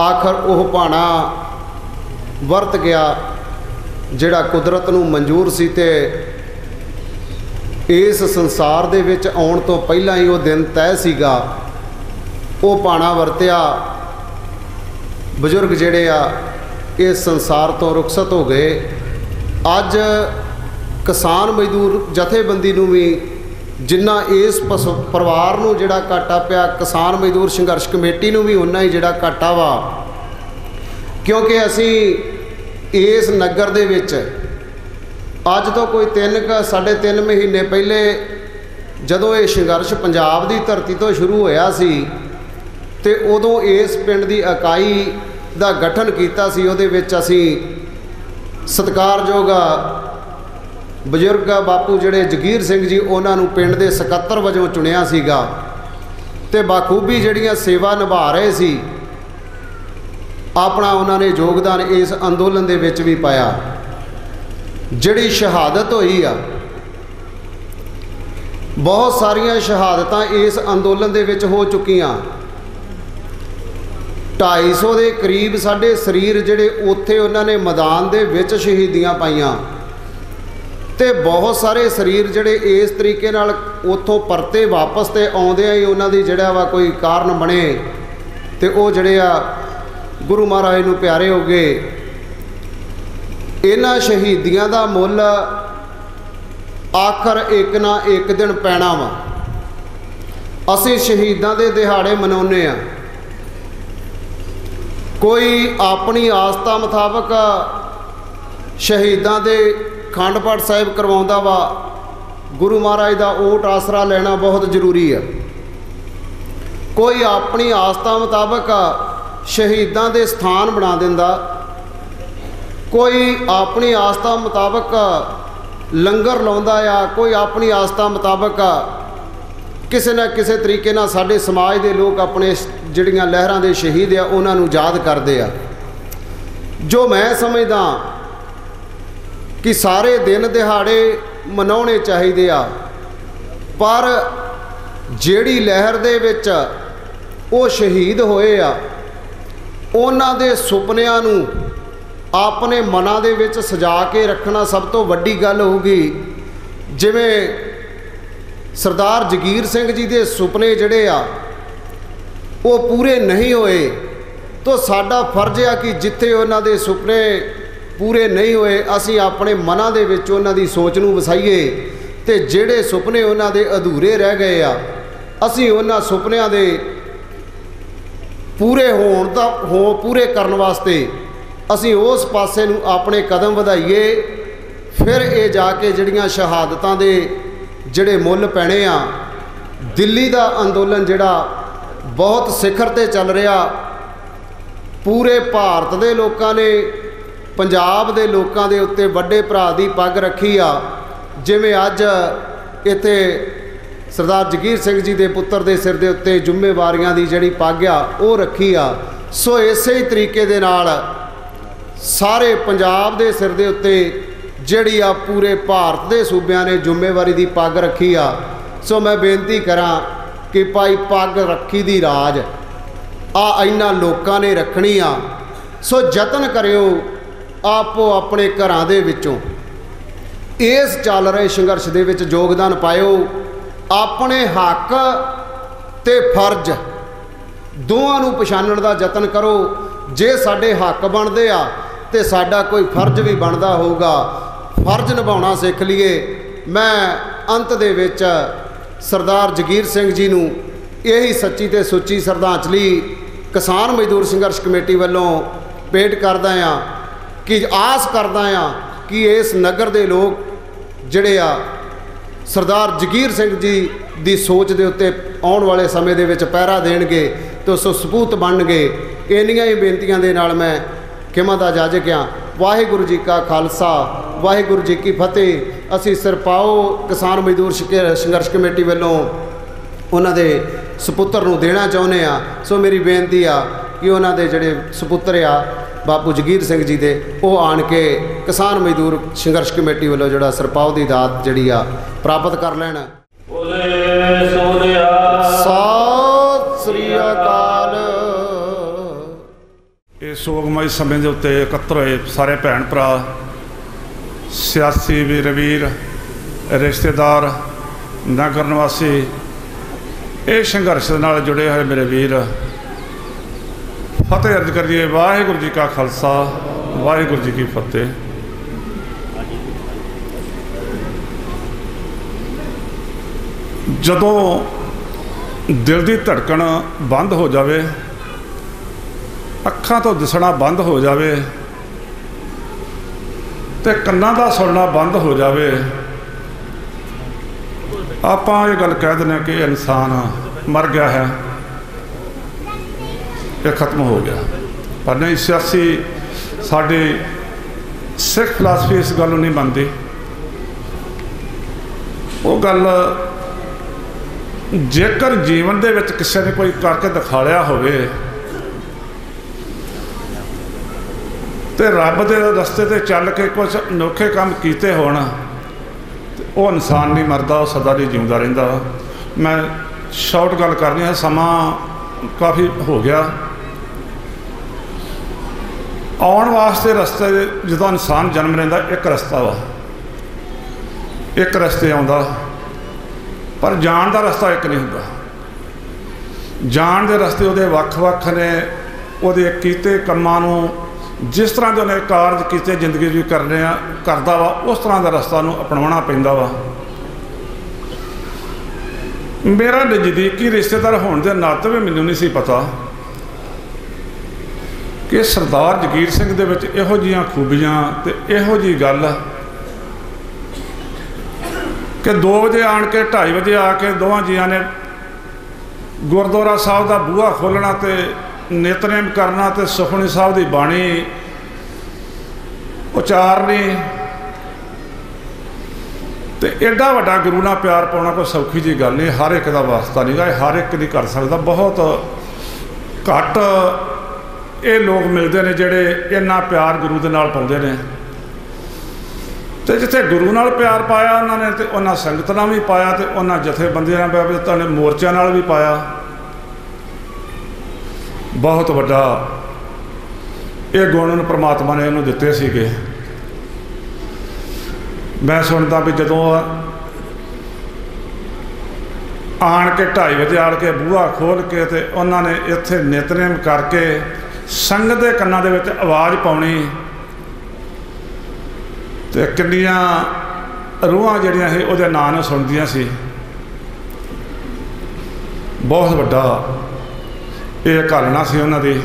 ਆਖਰ ਉਹ ਭਾਣਾ ਵਰਤ ਗਿਆ, ਜਿਹੜਾ ਕੁਦਰਤ ਨੂੰ ਮਨਜ਼ੂਰ ਸੀ ਤੇ ਇਸ ਸੰਸਾਰ ਦੇ ਵਿੱਚ ਆਉਣ ਤੋਂ ਪਹਿਲਾਂ ਹੀ ਉਹ ਦਿਨ ਤੈਅ ਸੀਗਾ। ਉਹ ਪਾਣਾ ਵਰਤਿਆ। ਬਜ਼ੁਰਗ ਜਿਹੜੇ ਆ, ਇਸ ਸੰਸਾਰ ਤੋਂ ਰੁਖਸਤ ਹੋ ਗਏ। ਅੱਜ ਕਿਸਾਨ ਮਜ਼ਦੂਰ ਜਥੇਬੰਦੀ ਨੂੰ ਵੀ ਜਿੰਨਾ ਇਸ ਪਸ- ਪਰਿਵਾਰ ਨੂੰ ਜਿਹੜਾ ਘਾਟਾ ਪਿਆ, ਕਿਸਾਨ ਮਜ਼ਦੂਰ ਸੰਘਰਸ਼ ਕਮੇਟੀ ਨੂੰ ਵੀ ਉਨਾ ਹੀ ਜਿਹੜਾ ਘਾਟਾ ਵਾ। ਕਿਉਂਕਿ ਅਸੀਂ ਇਸ ਨਗਰ ਦੇ ਵਿੱਚ ਅੱਜ ਤੋਂ ਕੋਈ 3 ਕ, ਸਾਢੇ ਤਿੰਨ ਮਹੀਨੇ ਪਹਿਲੇ ਜਦੋਂ ਇਹ ਸੰਘਰਸ਼ ਪੰਜਾਬ ਦੀ ਧਰਤੀ ਤੋਂ ਸ਼ੁਰੂ ਹੋਇਆ ਸੀ ਤੇ ਉਦੋਂ ਇਸ ਪਿੰਡ ਦੀ ਇਕਾਈ ਦਾ ਗਠਨ ਕੀਤਾ ਸੀ, ਉਹਦੇ ਵਿੱਚ ਅਸੀਂ ਸਤਿਕਾਰਯੋਗ ਬਜ਼ੁਰਗ ਬਾਪੂ ਜਿਹੜੇ ਜਗੀਰ ਸਿੰਘ ਜੀ, ਉਹਨਾਂ ਨੂੰ ਪਿੰਡ ਦੇ ਸਕੱਤਰ ਵਜੋਂ ਚੁਣਿਆ ਸੀਗਾ ਤੇ ਬਾਖੂਬੀ ਜਿਹੜੀਆਂ ਸੇਵਾ ਨਿਭਾ ਰਹੇ ਸੀ, ਆਪਣਾ ਉਹਨਾਂ ਨੇ ਯੋਗਦਾਨ ਇਸ ਅੰਦੋਲਨ ਦੇ ਵਿੱਚ ਵੀ ਪਾਇਆ। ਜਿਹੜੀ ਸ਼ਹਾਦਤ ਹੋਈ ਆ, ਬਹੁਤ ਸਾਰੀਆਂ ਸ਼ਹਾਦਤਾਂ ਇਸ ਅੰਦੋਲਨ ਦੇ ਵਿੱਚ ਹੋ ਚੁੱਕੀਆਂ। 250 ਦੇ ਕਰੀਬ ਸਾਡੇ ਸਰੀਰ ਜਿਹੜੇ, ਉੱਥੇ ਉਹਨਾਂ ਨੇ ਮੈਦਾਨ ਦੇ ਵਿੱਚ ਸ਼ਹੀਦੀਆਂ ਪਾਈਆਂ। ਤੇ ਬਹੁਤ ਸਾਰੇ ਸਰੀਰ ਜਿਹੜੇ ਇਸ ਤਰੀਕੇ ਨਾਲ ਉੱਥੋਂ ਪਰਤੇ ਵਾਪਸ ਤੇ ਆਉਂਦਿਆਂ ਹੀ ਉਹਨਾਂ ਦੀ ਜਿਹੜਾ ਵਾ ਕੋਈ ਕਾਰਨ ਬਣੇ ਤੇ ਉਹ ਜਿਹੜੇ ਆ ਗੁਰੂ ਮਹਾਰਾਜ ਨੂੰ ਪਿਆਰੇ ਹੋ ਗਏ। ਇਹਨਾਂ ਸ਼ਹੀਦੀਆਂ ਦਾ ਮੁੱਲ ਆਖਰ ਇੱਕ ਨਾ ਇੱਕ ਦਿਨ ਪੈਣਾ ਵਾ। ਅਸੀਂ ਸ਼ਹੀਦਾਂ ਦੇ ਦਿਹਾੜੇ ਮਨਾਉਂਦੇ ਆ। ਕੋਈ ਆਪਣੀ ਆਸਥਾ ਮੁਤਾਬਕ ਸ਼ਹੀਦਾਂ ਦੇ ਖੰਡ ਪਾਠ ਸਾਹਿਬ ਕਰਵਾਉਂਦਾ ਵਾ, ਗੁਰੂ ਮਹਾਰਾਜ ਦਾ ਓਟ ਆਸਰਾ ਲੈਣਾ ਬਹੁਤ ਜ਼ਰੂਰੀ ਆ। ਕੋਈ ਆਪਣੀ ਆਸਥਾ ਮੁਤਾਬਕ ਸ਼ਹੀਦਾਂ ਦੇ ਸਥਾਨ ਬਣਾ ਦਿੰਦਾ, ਕੋਈ ਆਪਣੀ ਆਸਥਾ ਮੁਤਾਬਕ ਲੰਗਰ ਲਾਉਂਦਾ ਆ, ਕੋਈ ਆਪਣੀ ਆਸਥਾ ਮੁਤਾਬਕ ਕਿਸੇ ਨਾ ਕਿਸੇ ਤਰੀਕੇ ਨਾਲ ਸਾਡੇ ਸਮਾਜ ਦੇ ਲੋਕ ਆਪਣੇ ਜਿਹੜੀਆਂ ਲਹਿਰਾਂ ਦੇ ਸ਼ਹੀਦ ਆ, ਉਹਨਾਂ ਨੂੰ ਯਾਦ ਕਰਦੇ ਆ। ਜੋ ਮੈਂ ਸਮਝਦਾ ਕਿ ਸਾਰੇ ਦਿਨ ਦਿਹਾੜੇ ਮਨਾਉਣੇ ਚਾਹੀਦੇ ਆ। ਪਰ ਜਿਹੜੀ ਲਹਿਰ ਦੇ ਵਿੱਚ ਉਹ ਸ਼ਹੀਦ ਹੋਏ ਆ, ਉਹਨਾਂ ਦੇ ਸੁਪਨਿਆਂ ਨੂੰ ਆਪਣੇ ਮਨਾਂ ਦੇ ਵਿੱਚ ਸਜਾ ਕੇ ਰੱਖਣਾ ਸਭ ਤੋਂ ਵੱਡੀ ਗੱਲ ਹੋਊਗੀ। ਜਿਵੇਂ ਸਰਦਾਰ ਜਗੀਰ ਸਿੰਘ ਜੀ ਦੇ ਸੁਪਨੇ ਜਿਹੜੇ ਆ, ਉਹ ਪੂਰੇ ਨਹੀਂ ਹੋਏ, ਤਾਂ ਸਾਡਾ ਫਰਜ਼ ਆ ਕਿ ਜਿੱਥੇ ਉਹਨਾਂ ਦੇ ਸੁਪਨੇ ਪੂਰੇ ਨਹੀਂ ਹੋਏ, ਅਸੀਂ ਆਪਣੇ ਮਨਾਂ ਦੇ ਵਿੱਚ ਉਹਨਾਂ ਦੀ ਸੋਚ ਨੂੰ ਵਸਾਈਏ ਤੇ ਜਿਹੜੇ ਸੁਪਨੇ ਉਹਨਾਂ ਦੇ ਅਧੂਰੇ ਰਹਿ ਗਏ ਆ, ਅਸੀਂ ਉਹਨਾਂ ਸੁਪਨਿਆਂ ਦੇ ਪੂਰੇ ਹੋਣ ਦਾ ਹੋ, ਪੂਰੇ ਕਰਨ ਵਾਸਤੇ ਅਸੀਂ ਉਸ ਪਾਸੇ ਨੂੰ ਆਪਣੇ ਕਦਮ ਵਧਾਈਏ, ਫਿਰ ਇਹ ਜਾ ਕੇ ਜਿਹੜੀਆਂ ਸ਼ਹਾਦਤਾਂ ਦੇ ਜਿਹੜੇ ਮੁੱਲ ਪੈਣੇ ਆ, ਦਿੱਲੀ ਦਾ ਅੰਦੋਲਨ ਜਿਹੜਾ ਬਹੁਤ ਸਿਖਰ ਤੇ ਚੱਲ ਰਿਹਾ, ਪੂਰੇ ਭਾਰਤ ਦੇ ਲੋਕਾਂ ਨੇ ਪੰਜਾਬ ਦੇ ਲੋਕਾਂ ਦੇ ਉੱਤੇ ਵੱਡੇ ਭਰਾ ਦੀ ਪੱਗ ਰੱਖੀ ਆ। ਜਿਵੇਂ ਅੱਜ ਇੱਥੇ ਸਰਦਾਰ ਜਗੀਰ ਸਿੰਘ ਜੀ ਦੇ ਪੁੱਤਰ ਦੇ ਸਿਰ ਦੇ ਉੱਤੇ ਜ਼ਿੰਮੇਵਾਰੀਆਂ ਦੀ ਜਿਹੜੀ ਪੱਗ ਆ, ਉਹ ਰੱਖੀ ਆ। ਸੋ ਇਸੇ ਹੀ ਤਰੀਕੇ ਦੇ ਨਾਲ ਸਾਰੇ ਪੰਜਾਬ ਦੇ ਸਿਰ ਦੇ ਉੱਤੇ ਜਿਹੜੀ ਆ ਪੂਰੇ ਭਾਰਤ ਦੇ ਸੂਬਿਆਂ ਨੇ ਜ਼ਿੰਮੇਵਾਰੀ ਦੀ ਪੱਗ ਰੱਖੀ ਆ। ਸੋ ਮੈਂ ਬੇਨਤੀ ਕਰਾਂ ਕਿ ਭਾਈ ਪੱਗ ਰੱਖੀ ਦੀ ਰਾਜ ਆ, ਇੰਨਾ ਲੋਕਾਂ ਨੇ ਰੱਖਣੀ ਆ। ਸੋ ਯਤਨ ਕਰਿਓ ਆਪੋ ਆਪਣੇ ਘਰਾਂ ਦੇ ਵਿੱਚੋਂ। ਇਸ ਚੱਲ ਰਹੇ ਸੰਘਰਸ਼ ਦੇ ਵਿੱਚ ਯੋਗਦਾਨ ਪਾਇਓ। ਆਪਣੇ ਹੱਕ ਤੇ ਫਰਜ਼ ਦੋਵਾਂ ਨੂੰ ਪਛਾਣਨ ਦਾ ਯਤਨ ਕਰੋ। ਜੇ ਸਾਡੇ ਹੱਕ ਬਣਦੇ ਆ ਤੇ ਸਾਡਾ ਕੋਈ ਫਰਜ਼ ਵੀ ਬਣਦਾ ਹੋਊਗਾ। ਫਰਜ਼ ਨਿਭਾਉਣਾ ਸਿੱਖ ਲਈਏ। ਮੈਂ ਅੰਤ ਦੇ ਵਿੱਚ ਸਰਦਾਰ ਜਗੀਰ ਸਿੰਘ ਜੀ ਨੂੰ ਇਹੀ ਸੱਚੀ ਤੇ ਸੁੱਚੀ ਸ਼ਰਧਾਂਜਲੀ ਕਿਸਾਨ ਮਜ਼ਦੂਰ ਸੰਘਰਸ਼ ਕਮੇਟੀ ਵੱਲੋਂ ਭੇਟ ਕਰਦਾ ਆ ਕਿ ਆਸ ਕਰਦਾ ਆ ਕਿ ਇਸ ਨਗਰ ਦੇ ਲੋਕ ਜਿਹੜੇ ਆ, ਸਰਦਾਰ ਜਗੀਰ ਸਿੰਘ ਜੀ ਦੀ ਸੋਚ ਦੇ ਉੱਤੇ ਆਉਣ ਵਾਲੇ ਸਮੇਂ ਦੇ ਵਿੱਚ ਪਹਿਰਾ ਦੇਣਗੇ ਤੇ ਸੋ ਸਬੂਤ ਬਣਨਗੇ। ਇੰਨੀਆਂ ਹੀ ਬੇਨਤੀਆਂ ਦੇ ਨਾਲ ਮੈਂ ਕਿਮਾ ਦਾ ਜਾਜਕ ਆ ਵਾਹਿਗੁਰੂ ਜੀ ਕਾ ਖਾਲਸਾ, ਵਾਹਿਗੁਰੂ ਜੀ ਕੀ ਫਤਿਹ। ਅਸੀਂ ਸਿਰਪਾਓ ਕਿਸਾਨ ਮਜ਼ਦੂਰ ਸੰਘਰਸ਼ ਕਮੇਟੀ ਵੱਲੋਂ ਉਹਨਾਂ ਦੇ ਸੁਪੁੱਤਰ ਨੂੰ ਦੇਣਾ ਚਾਹੁੰਦੇ ਆ ਸੋ ਮੇਰੀ ਬੇਨਤੀ ਆ ਕਿ ਉਹਨਾਂ ਦੇ ਜਿਹੜੇ ਸੁਪੁੱਤਰ ਆ ਬਾਪੂ ਜਗੀਰ ਸਿੰਘ ਜੀ ਦੇ ਉਹ ਆਣ ਕੇ ਕਿਸਾਨ ਮਜ਼ਦੂਰ ਸੰਘਰਸ਼ ਕਮੇਟੀ ਵੱਲੋਂ ਜਿਹੜਾ ਸਰਪਾਉ ਦੀ ਦਾਤ ਜਿਹੜੀ ਆ ਪ੍ਰਾਪਤ ਕਰ ਲੈਣ। ਬੋਲੇ ਸੋਨਿਆ ਸਤਿ ਸ੍ਰੀ ਅਕਾਲ। ਇਹ ਸੋਗਮਈ ਸਮੇਂ ਦੇ ਉੱਤੇ ਇਕੱਤਰ ਹੋਏ ਸਾਰੇ ਭੈਣ ਭਰਾ ਸਿਆਸੀ ਵੀਰ ਵੀਰ ਰਿਸ਼ਤੇਦਾਰ ਨਗਰ ਨਿਵਾਸੀ ਇਹ ਸੰਘਰਸ਼ ਦੇ ਨਾਲ ਜੁੜੇ ਹੋਏ ਮੇਰੇ ਵੀਰ। ਫਤਿਹ ਅਰਜ਼ ਕਰੀਏ, ਵਾਹਿਗੁਰੂ ਜੀ ਕਾ ਖਾਲਸਾ, ਵਾਹਿਗੁਰੂ ਜੀ ਕੀ ਫਤਿਹ। ਜਦੋਂ ਦਿਲ ਦੀ ਧੜਕਣ ਬੰਦ ਹੋ ਜਾਵੇ, ਅੱਖਾਂ ਤੋਂ ਦਿਸਣਾ ਬੰਦ ਹੋ ਜਾਵੇ ਤੇ ਕੰਨਾਂ ਦਾ ਸੁਣਨਾ ਬੰਦ ਹੋ ਜਾਵੇ, ਆਪਾਂ ਇਹ ਗੱਲ ਕਹਿ ਦਿੰਦੇ ਹਾਂ ਕਿ ਇਨਸਾਨ ਮਰ ਗਿਆ ਹੈ। ਇਹ ਖਤਮ ਹੋ ਗਿਆ। ਪਰ ਨਹੀਂ, ਸਿਆਸੀ ਸਾਡੇ ਸਿੱਖ ਫਲਸਫੀ ਇਸ ਗੱਲ ਨੂੰ ਨਹੀਂ ਮੰਨਦੀ। ਉਹ ਗੱਲ ਜੇਕਰ ਜੀਵਨ ਦੇ ਵਿੱਚ ਕਿਸੇ ਨੇ ਕੋਈ ਕਰਕੇ ਦਿਖਾਲਿਆ ਹੋਵੇ ਤੇ ਰੱਬ ਦੇ ਰਸਤੇ ਤੇ ਚੱਲ ਕੇ ਕੁਝ ਅਨੋਖੇ ਕੰਮ ਕੀਤੇ ਹੋਣ, ਤੇ ਉਹ ਇਨਸਾਨ ਨਹੀਂ ਮਰਦਾ, ਉਹ ਸਦਾ ਲਈ ਜਿਉਂਦਾ ਰਹਿੰਦਾ। ਮੈਂ ਸ਼ਾਰਟ ਗੱਲ ਕਰਨੀ ਹੈ ਸਮਾਂ ਕਾਫੀ ਹੋ ਗਿਆ। ਆਉਣ ਵਾਸਤੇ ਰਸਤੇ ਜਦੋਂ ਇਨਸਾਨ ਜਨਮ ਲੈਂਦਾ, ਇੱਕ ਰਸਤਾ ਵਾ। ਇੱਕ ਰਸਤੇ ਆਉਂਦਾ, ਪਰ ਜਾਣ ਦਾ ਰਸਤਾ ਇੱਕ ਨਹੀਂ ਹੁੰਦਾ। ਜਾਣ ਦੇ ਰਸਤੇ ਉਹਦੇ ਵੱਖ-ਵੱਖ ਨੇ, ਉਹਦੇ ਕੀਤੇ ਕੰਮਾਂ ਨੂੰ, ਜਿਸ ਤਰ੍ਹਾਂ ਦੇ ਉਹਨੇ ਕਾਰਜ ਕੀਤੇ, ਜ਼ਿੰਦਗੀ ਵਿੱਚ ਕਰਨੇ ਆ, ਕਰਦਾ ਵਾ, ਉਸ ਤਰ੍ਹਾਂ ਦਾ ਰਸਤਾ ਨੂੰ ਅਪਣਾਉਣਾ ਪੈਂਦਾ ਵਾ। ਮੇਰਾ ਨਜ਼ਦੀਕੀ ਰਿਸ਼ਤੇਦਾਰ ਹੋਣ ਦੇ ਨਾਤੇ ਵੀ ਮੈਨੂੰ ਨਹੀਂ ਸੀ ਪਤਾ। ਕਿ ਸਰਦਾਰ ਜਗੀਰ ਸਿੰਘ ਦੇ ਵਿੱਚ ਇਹੋ ਜੀਆਂ ਖੂਬੀਆਂ ਤੇ ਇਹੋ ਜੀ ਗੱਲ ਕਿ 2 ਵਜੇ ਆਣ ਕੇ 2:30 ਵਜੇ ਆ ਕੇ ਦੋਵਾਂ ਜੀਆਂ ਨੇ ਗੁਰਦੁਆਰਾ ਸਾਹਿਬ ਦਾ ਬੂਹਾ ਖੋਲਣਾ ਤੇ ਨਿਤਨੇਮ ਕਰਨਾ ਤੇ ਸੁਖਣੀ ਸਾਹਿਬ ਦੀ ਬਾਣੀ ਉਚਾਰਨੀ ਤੇ ਐਡਾ ਵੱਡਾ ਗੁਰੂ ਨਾਲ ਪਿਆਰ ਪਾਉਣਾ ਕੋਈ ਸੌਖੀ ਜੀ ਗੱਲ ਨਹੀਂ, ਹਰ ਇੱਕ ਦਾ ਵਾਸਤਾ ਨਹੀਂਗਾ ਇਹ ਹਰ ਇੱਕ ਨਹੀਂ ਕਰ ਸਕਦਾ, ਬਹੁਤ ਘੱਟ ਇਹ ਲੋਕ ਮਿਲਦੇ ਨੇ ਜਿਹੜੇ ਇੰਨਾ ਪਿਆਰ ਗੁਰੂ ਦੇ ਨਾਲ ਪਾਉਂਦੇ ਨੇ। ਤੇ ਜਿੱਥੇ ਗੁਰੂ ਨਾਲ ਪਿਆਰ ਪਾਇਆ ਉਹਨਾਂ ਨੇ ਤੇ ਉਹਨਾਂ ਸੰਗਤ ਨਾਲ ਵੀ ਪਾਇਆ ਤੇ ਉਹਨਾਂ ਜਥੇਬੰਦੀਆਂ ਨਾਲ ਵੀ ਤਾਂ ਮੋਰਚਿਆਂ ਨਾਲ ਵੀ ਪਾਇਆ। ਬਹੁਤ ਵੱਡਾ ਇਹ ਗੁਣ ਨੂੰ ਪ੍ਰਮਾਤਮਾ ਨੇ ਇਹਨੂੰ ਦਿੱਤੇ ਸੀਗੇ। ਮੈਂ ਸੁਣਦਾ ਵੀ ਜਦੋਂ ਆਣ ਕੇ 2:30 ਵਜੇ ਆਣ ਕੇ ਬੂਹਾ ਖੋਲ ਕੇ ਤੇ ਉਹਨਾਂ ਨੇ ਇੱਥੇ ਨਿਤਨੇਮ ਕਰਕੇ ਸੰਗਤ ਦੇ ਕੰਨਾਂ ਦੇ ਵਿੱਚ ਆਵਾਜ਼ ਪਾਉਣੀ ਤੇ ਕਿੰਨੀਆਂ ਰੂਹਾਂ ਜਿਹੜੀਆਂ ਸੀ, ਉਹਦੇ ਨਾਂ ਨੂੰ ਸੁਣਦੀਆਂ ਸੀ। ਬਹੁਤ ਵੱਡਾ ਇਹ ਘਾਲਣਾ ਸੀ ਉਹਨਾਂ ਦੀ।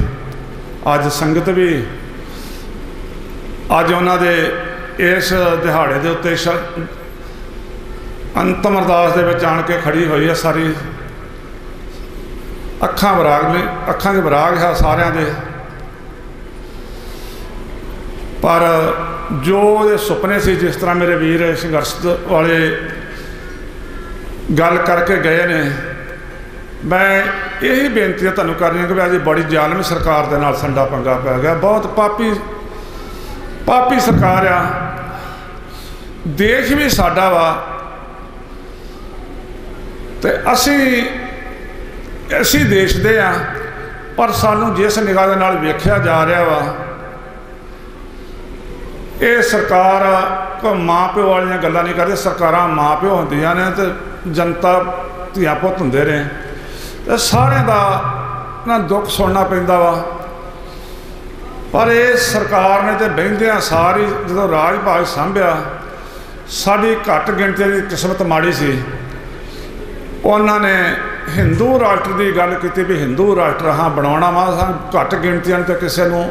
ਅੱਜ ਸੰਗਤ ਵੀ, ਅੱਜ ਉਹਨਾਂ ਦੇ ਇਸ ਦਿਹਾੜੇ ਦੇ ਉੱਤੇ ਅੰਤਮ ਅਰਦਾਸ ਦੇ ਵਿੱਚ ਆਣ ਕੇ ਖੜੀ ਹੋਈ ਹੈ ਸਾਰੀ। ਅੱਖਾਂ ਵਿਰਾਗ ਨੇ, ਅੱਖਾਂ ਦੇ ਵਿਰਾਗ ਹੈ ਸਾਰਿਆਂ ਦੇ। ਪਰ ਜੋ ਉਹਦੇ ਸੁਪਨੇ ਸੀ, ਜਿਸ ਤਰ੍ਹਾਂ ਮੇਰੇ ਵੀਰ ਸੰਘਰਸ਼ ਵਾਲੇ ਗੱਲ ਕਰਕੇ ਗਏ ਨੇ, ਮੈਂ ਇਹੀ ਬੇਨਤੀ ਤੁਹਾਨੂੰ ਕਰਨੀ ਹੈ ਕਿ ਅੱਜ ਬੜੀ ਜ਼ਾਲਮ ਸਰਕਾਰ ਦੇ ਨਾਲ ਸੰਡਾ ਪੰਗਾ ਪੈ ਗਿਆ। ਬਹੁਤ ਪਾਪੀ ਪਾਪੀ ਸਰਕਾਰ ਆ। ਦੇਸ਼ ਵੀ ਸਾਡਾ ਵਾ। ਤੇ ਅਸੀਂ ਅਸੀਂ ਦੇਸ਼ ਦੇ ਆ, ਪਰ ਸਾਨੂੰ ਜਿਸ ਨਿਗਾਹ ਦੇ ਨਾਲ ਵੇਖਿਆ ਜਾ ਰਿਹਾ ਵਾ ਇਹ ਸਰਕਾਰ ਕੋ ਮਾਂ ਪਿਓ ਵਾਲੀਆਂ ਗੱਲਾਂ ਨਹੀਂ ਕਰਦੇ, ਸਰਕਾਰਾਂ ਮਾਂ ਪਿਓ ਹੁੰਦੀਆਂ ਨੇ ਤੇ ਜਨਤਾ ਧੀਆ ਪੁੱਤ ਹੁੰਦੇ ਨੇ। ਤੇ ਸਾਰਿਆਂ ਦਾ ਨਾ ਦੁੱਖ ਸੁਣਨਾ ਪੈਂਦਾ ਵਾ। ਪਰ ਇਹ ਸਰਕਾਰ ਨੇ ਤੇ ਬਹਿੰਦਿਆਂ ਸਾਰੀ ਜਦੋਂ ਰਾਜ ਭਾਗ ਸੰਭਿਆ, ਸਾਡੀ ਘੱਟ ਗਿਣਤੀ ਦੀ ਕਿਸਮਤ ਮਾੜੀ ਸੀ। ਉਹਨਾਂ ਨੇ ਹਿੰਦੂ ਰਾਸ਼ਟਰ ਦੀ ਗੱਲ ਕੀਤੀ ਵੀ ਹਿੰਦੂ ਰਾਸ਼ਟਰ ਹਾਂ ਬਣਾਉਣਾ ਵਾ, ਸਾਨੂੰ ਘੱਟ ਗਿਣਤੀਆਂ ਤੇ ਕਿਸੇ ਨੂੰ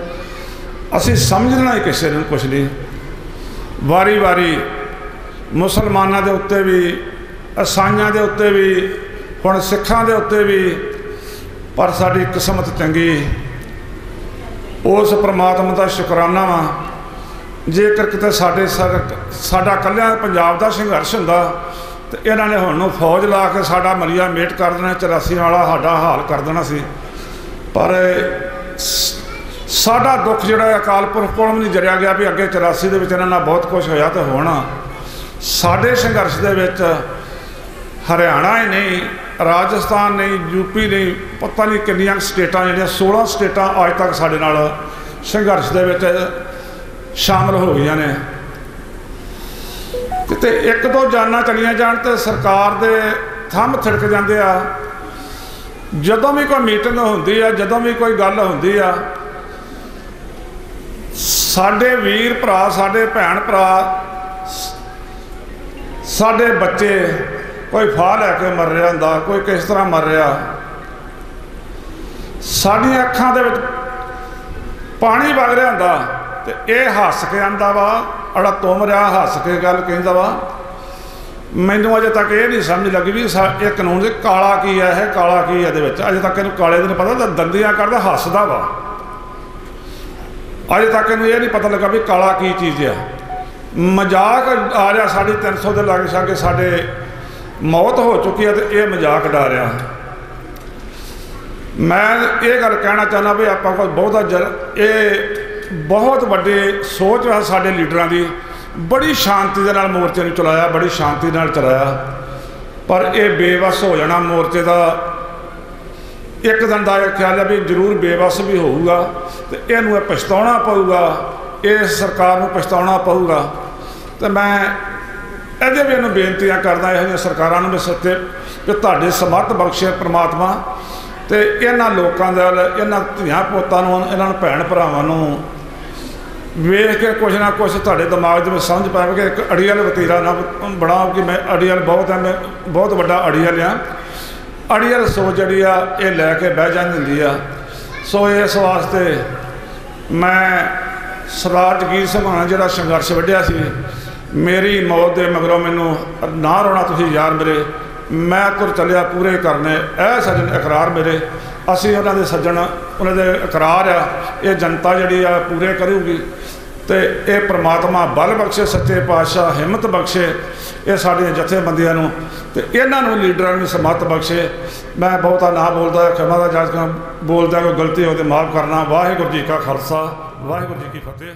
ਅਸੀਂ ਸਮਝਣਾ ਹੀ ਕਿਸੇ ਨੂੰ ਕੁਝ ਨਹੀਂ। ਵਾਰੀ ਵਾਰੀ ਮੁਸਲਮਾਨਾਂ ਦੇ ਉੱਤੇ ਵੀ ਅਸਾਈਆਂ ਦੇ ਉੱਤੇ ਵੀ, ਹੁਣ ਸਿੱਖਾਂ ਦੇ ਉੱਤੇ ਵੀ, ਪਰ ਸਾਡੀ ਕਿਸਮਤ ਚੰਗੀ। ਉਸ ਪ੍ਰਮਾਤਮਾ ਦਾ ਸ਼ੁਕਰਾਨਾ ਵਾ। ਜੇਕਰ ਕਿਤੇ ਸਾਡੇ ਸਾਡਾ ਕੱਲਿਆਂ ਪੰਜਾਬ ਦਾ ਸੰਘਰਸ਼ ਹੁੰਦਾ, ਤੇ ਇਹਨਾਂ ਨੇ ਹੁਣ ਨੂੰ ਫੌਜ ਲਾ ਕੇ ਸਾਡਾ ਮਲੀਆ ਮੇਟ ਕਰ ਦੇਣਾ 84 ਵਾਲਾ ਸਾਡਾ ਹਾਲ ਕਰ ਦੇਣਾ ਸੀ। ਪਰ ਸਾਡਾ ਦੁੱਖ ਜਿਹੜਾ ਅਕਾਲ ਪੁਰਖ ਕੋਲੋਂ ਨਹੀਂ ਜਰਿਆ ਗਿਆ ਵੀ ਅੱਗੇ 84 ਦੇ ਵਿੱਚ ਇਹਨਾਂ ਨਾਲ ਬਹੁਤ ਕੁਝ ਹੋਇਆ ਤੇ ਹੁਣ। ਸਾਡੇ ਸੰਘਰਸ਼ ਦੇ ਵਿੱਚ ਹਰਿਆਣਾ ਹੀ ਨਹੀਂ, ਰਾਜਸਥਾਨ ਨਹੀਂ ਯੂਪੀ ਨਹੀਂ, ਪਤਾ ਨਹੀਂ ਕਿੰਨੀਆਂ ਸਟੇਟਾਂ ਜਿਹੜੀਆਂ 16 ਸਟੇਟਾਂ ਅੱਜ ਤੱਕ ਸਾਡੇ ਨਾਲ ਸੰਘਰਸ਼ ਦੇ ਵਿੱਚ ਸ਼ਾਮਲ ਹੋ ਗਈਆਂ ਨੇ। ਕਿਤੇ ਇੱਕ ਦੋ ਜਾਨਾਂ ਚਲੀਆਂ ਜਾਣ ਤੇ ਸਰਕਾਰ ਦੇ ਥੰਮ ਥਿੜਕ ਜਾਂਦੇ ਆ। ਜਦੋਂ ਵੀ ਕੋਈ ਮੀਟਿੰਗ ਹੁੰਦੀ ਆ, ਜਦੋਂ ਵੀ ਕੋਈ ਗੱਲ ਹੁੰਦੀ ਆ ਸਾਡੇ ਵੀਰ ਭਰਾ, ਸਾਡੇ ਭੈਣ ਭਰਾ, ਸਾਡੇ ਬੱਚੇ, ਕੋਈ ਫਾਹ ਲੈ ਕੇ ਮਰ ਰਿਹਾ ਹੁੰਦਾ, ਕੋਈ ਕਿਸ ਤਰ੍ਹਾਂ ਮਰ ਰਿਹਾ। ਸਾਡੀਆਂ ਅੱਖਾਂ ਦੇ ਵਿੱਚ ਪਾਣੀ ਵਗ ਰਿਹਾ ਹੁੰਦਾ ਤੇ ਇਹ ਹੱਸ ਕੇ ਆਂਦਾ ਵਾ, ਅੜਾ ਤੁਮ ਰਿਹਾ ਹੱਸ ਕੇ ਗੱਲ ਕਹਿੰਦਾ ਵਾ। ਮੈਨੂੰ ਅਜੇ ਤੱਕ ਇਹ ਨਹੀਂ ਸਮਝ ਲੱਗੀ ਵੀ ਸਾ- ਇਹ ਕਾਨੂੰਨ ਦੇ ਕਾਲਾ ਕੀ ਹੈ ਇਹ ਕਾਲਾ ਕੀ ਹੈ ਇਹਦੇ ਵਿੱਚ। ਅਜੇ ਤੱਕ ਇਹਨੂੰ ਕਾਲੇ ਦੇ ਨਹੀਂ ਪਤਾ ਦੰਦੀਆਂ ਕਰਦਾ, ਹੱਸਦਾ ਵਾ। ਅਜੇ ਤੱਕ ਇਹਨੂੰ ਇਹ ਨਹੀਂ ਪਤਾ ਲੱਗਾ ਵੀ ਕਾਲਾ ਕੀ ਚੀਜ਼ ਆ। ਮਜ਼ਾਕ ਆ ਰਿਹਾ ਸਾਡੀ 300 ਦੇ ਲਾਗੇ ਛਾਗੇ ਸਾਡੇ ਮੌਤ ਹੋ ਚੁੱਕੀ ਹੈ ਤੇ ਇਹ ਮਜ਼ਾਕ ਡਾ ਰਿਹਾ। ਮੈਂ ਇਹ ਗੱਲ ਕਹਿਣਾ ਚਾਹੁੰਦਾ ਵੀ ਆਪਾਂ ਕੋਲ ਬਹੁਤਾ ਜਰ- ਇਹ ਬਹੁਤ ਵੱਡੇ ਸੋਚ ਹੈ ਸਾਡੇ ਲੀਡਰਾਂ ਦੀ। ਬੜੀ ਸ਼ਾਂਤੀ ਦੇ ਨਾਲ ਮੋਰਚੇ ਨੂੰ ਚਲਾਇਆ, ਬੜੀ ਸ਼ਾਂਤੀ ਨਾਲ ਚਲਾਇਆ। ਪਰ ਇਹ ਬੇਵਸ ਹੋ ਜਾਣਾ ਮੋਰਚੇ ਦਾ। ਇੱਕ ਦਿਨ ਦਾ ਇਹ ਖਿਆਲ ਹੈ ਵੀ ਜ਼ਰੂਰ ਬੇਵਸ ਵੀ ਹੋਊਗਾ। ਤੇ ਇਹਨੂੰ ਇਹ ਪਛਤਾਉਣਾ ਪਊਗਾ, ਇਸ ਸਰਕਾਰ ਨੂੰ ਪਛਤਾਉਣਾ ਪਊਗਾ। ਤੇ ਮੈਂ ਇਹਦੇ ਵੀ ਇਹਨੂੰ ਬੇਨਤੀਆਂ ਕਰਦਾ, ਇਹੋ ਜਿਹੀਆਂ ਸਰਕਾਰਾਂ ਨੂੰ ਵੀ ਸੱਤੇ ਕਿ ਤੁਹਾਡੇ ਸਮਰਥ ਬਖਸ਼ੇ ਪ੍ਰਮਾਤਮਾ। ਤੇ ਇਹਨਾਂ ਲੋਕਾਂ ਦਾ ਇਹਨਾਂ ਧੀਆਂ ਪੋਤਾਂ ਨੂੰ, ਇਹਨਾਂ ਨੂੰ ਭੈਣ ਭਰਾਵਾਂ ਨੂੰ ਵੇਖ ਕੇ ਕੁਛ ਨਾ ਕੁਛ ਤੁਹਾਡੇ ਦਿਮਾਗ ਦੇ ਵਿੱਚ ਸਮਝ ਪਾਵੇ ਕਿ ਇੱਕ ਅੜੀਅਲ ਵਤੀਰਾ ਨਾ ਬਣਾਓ ਕਿ ਮੈਂ ਅੜੀਅਲ ਬਹੁਤ ਹੈ, ਮੈਂ ਬਹੁਤ ਵੱਡਾ ਅੜੀਅਲ ਆ ਅੜੀਅਲ ਸੋਚ ਜਿਹੜੀ ਆ, ਇਹ ਲੈ ਕੇ ਬਹਿ ਜਾਂਦੀ ਹੁੰਦੀ ਆ। ਸੋ ਇਸ ਵਾਸਤੇ ਮੈਂ ਸਰਦਾਰ ਜਗੀਰ ਸਿੰਘ ਜਿਹੜਾ ਸੰਘਰਸ਼ ਵੱਢਿਆ ਸੀ, ਮੇਰੀ ਮੌਤ ਦੇ ਮਗਰੋਂ ਮੈਨੂੰ ਨਾ ਰੋਣਾ ਤੁਸੀਂ ਯਾਰ ਮੇਰੇ, ਮੈਂ ਤੁਰ ਚੱਲਿਆ ਪੂਰੇ ਕਰਨੇ ਇਹ ਸੱਜਣ ਇਕਰਾਰ ਮੇਰੇ, ਅਸੀਂ ਉਹਨਾਂ ਦੇ ਸੱਜਣ, ਉਹਨਾਂ ਦੇ ਇਕਰਾਰ ਆ, ਇਹ ਜਨਤਾ ਜਿਹੜੀ ਆ ਪੂਰੇ ਕਰੂਗੀ। ਤੇ ਇਹ ਪ੍ਰਮਾਤਮਾ ਬਲ ਬਖਸ਼ੇ, ਸੱਚੇ ਪਾਤਸ਼ਾਹ ਹਿੰਮਤ ਬਖਸ਼ੇ, ਇਹ ਸਾਡੀਆਂ ਜਥੇਬੰਦੀਆਂ ਨੂੰ ਤੇ ਇਹਨਾਂ ਨੂੰ ਲੀਡਰਾਂ ਨੂੰ ਸਮਤ ਬਖਸ਼ੇ। ਮੈਂ ਬਹੁਤਾ ਨਾ ਬੋਲਦਾ, ਖਿਮਾ ਦਾ ਜਾਚ ਬੋਲਦਾ, ਕੋਈ ਗਲਤੀ ਹੋਵੇ ਤੇ ਮਾਫ ਕਰਨਾ। ਵਾਹਿਗੁਰੂ ਜੀ ਕਾ ਖਾਲਸਾ, ਵਾਹਿਗੁਰੂ ਜੀ ਕੀ ਫਤਿਹ।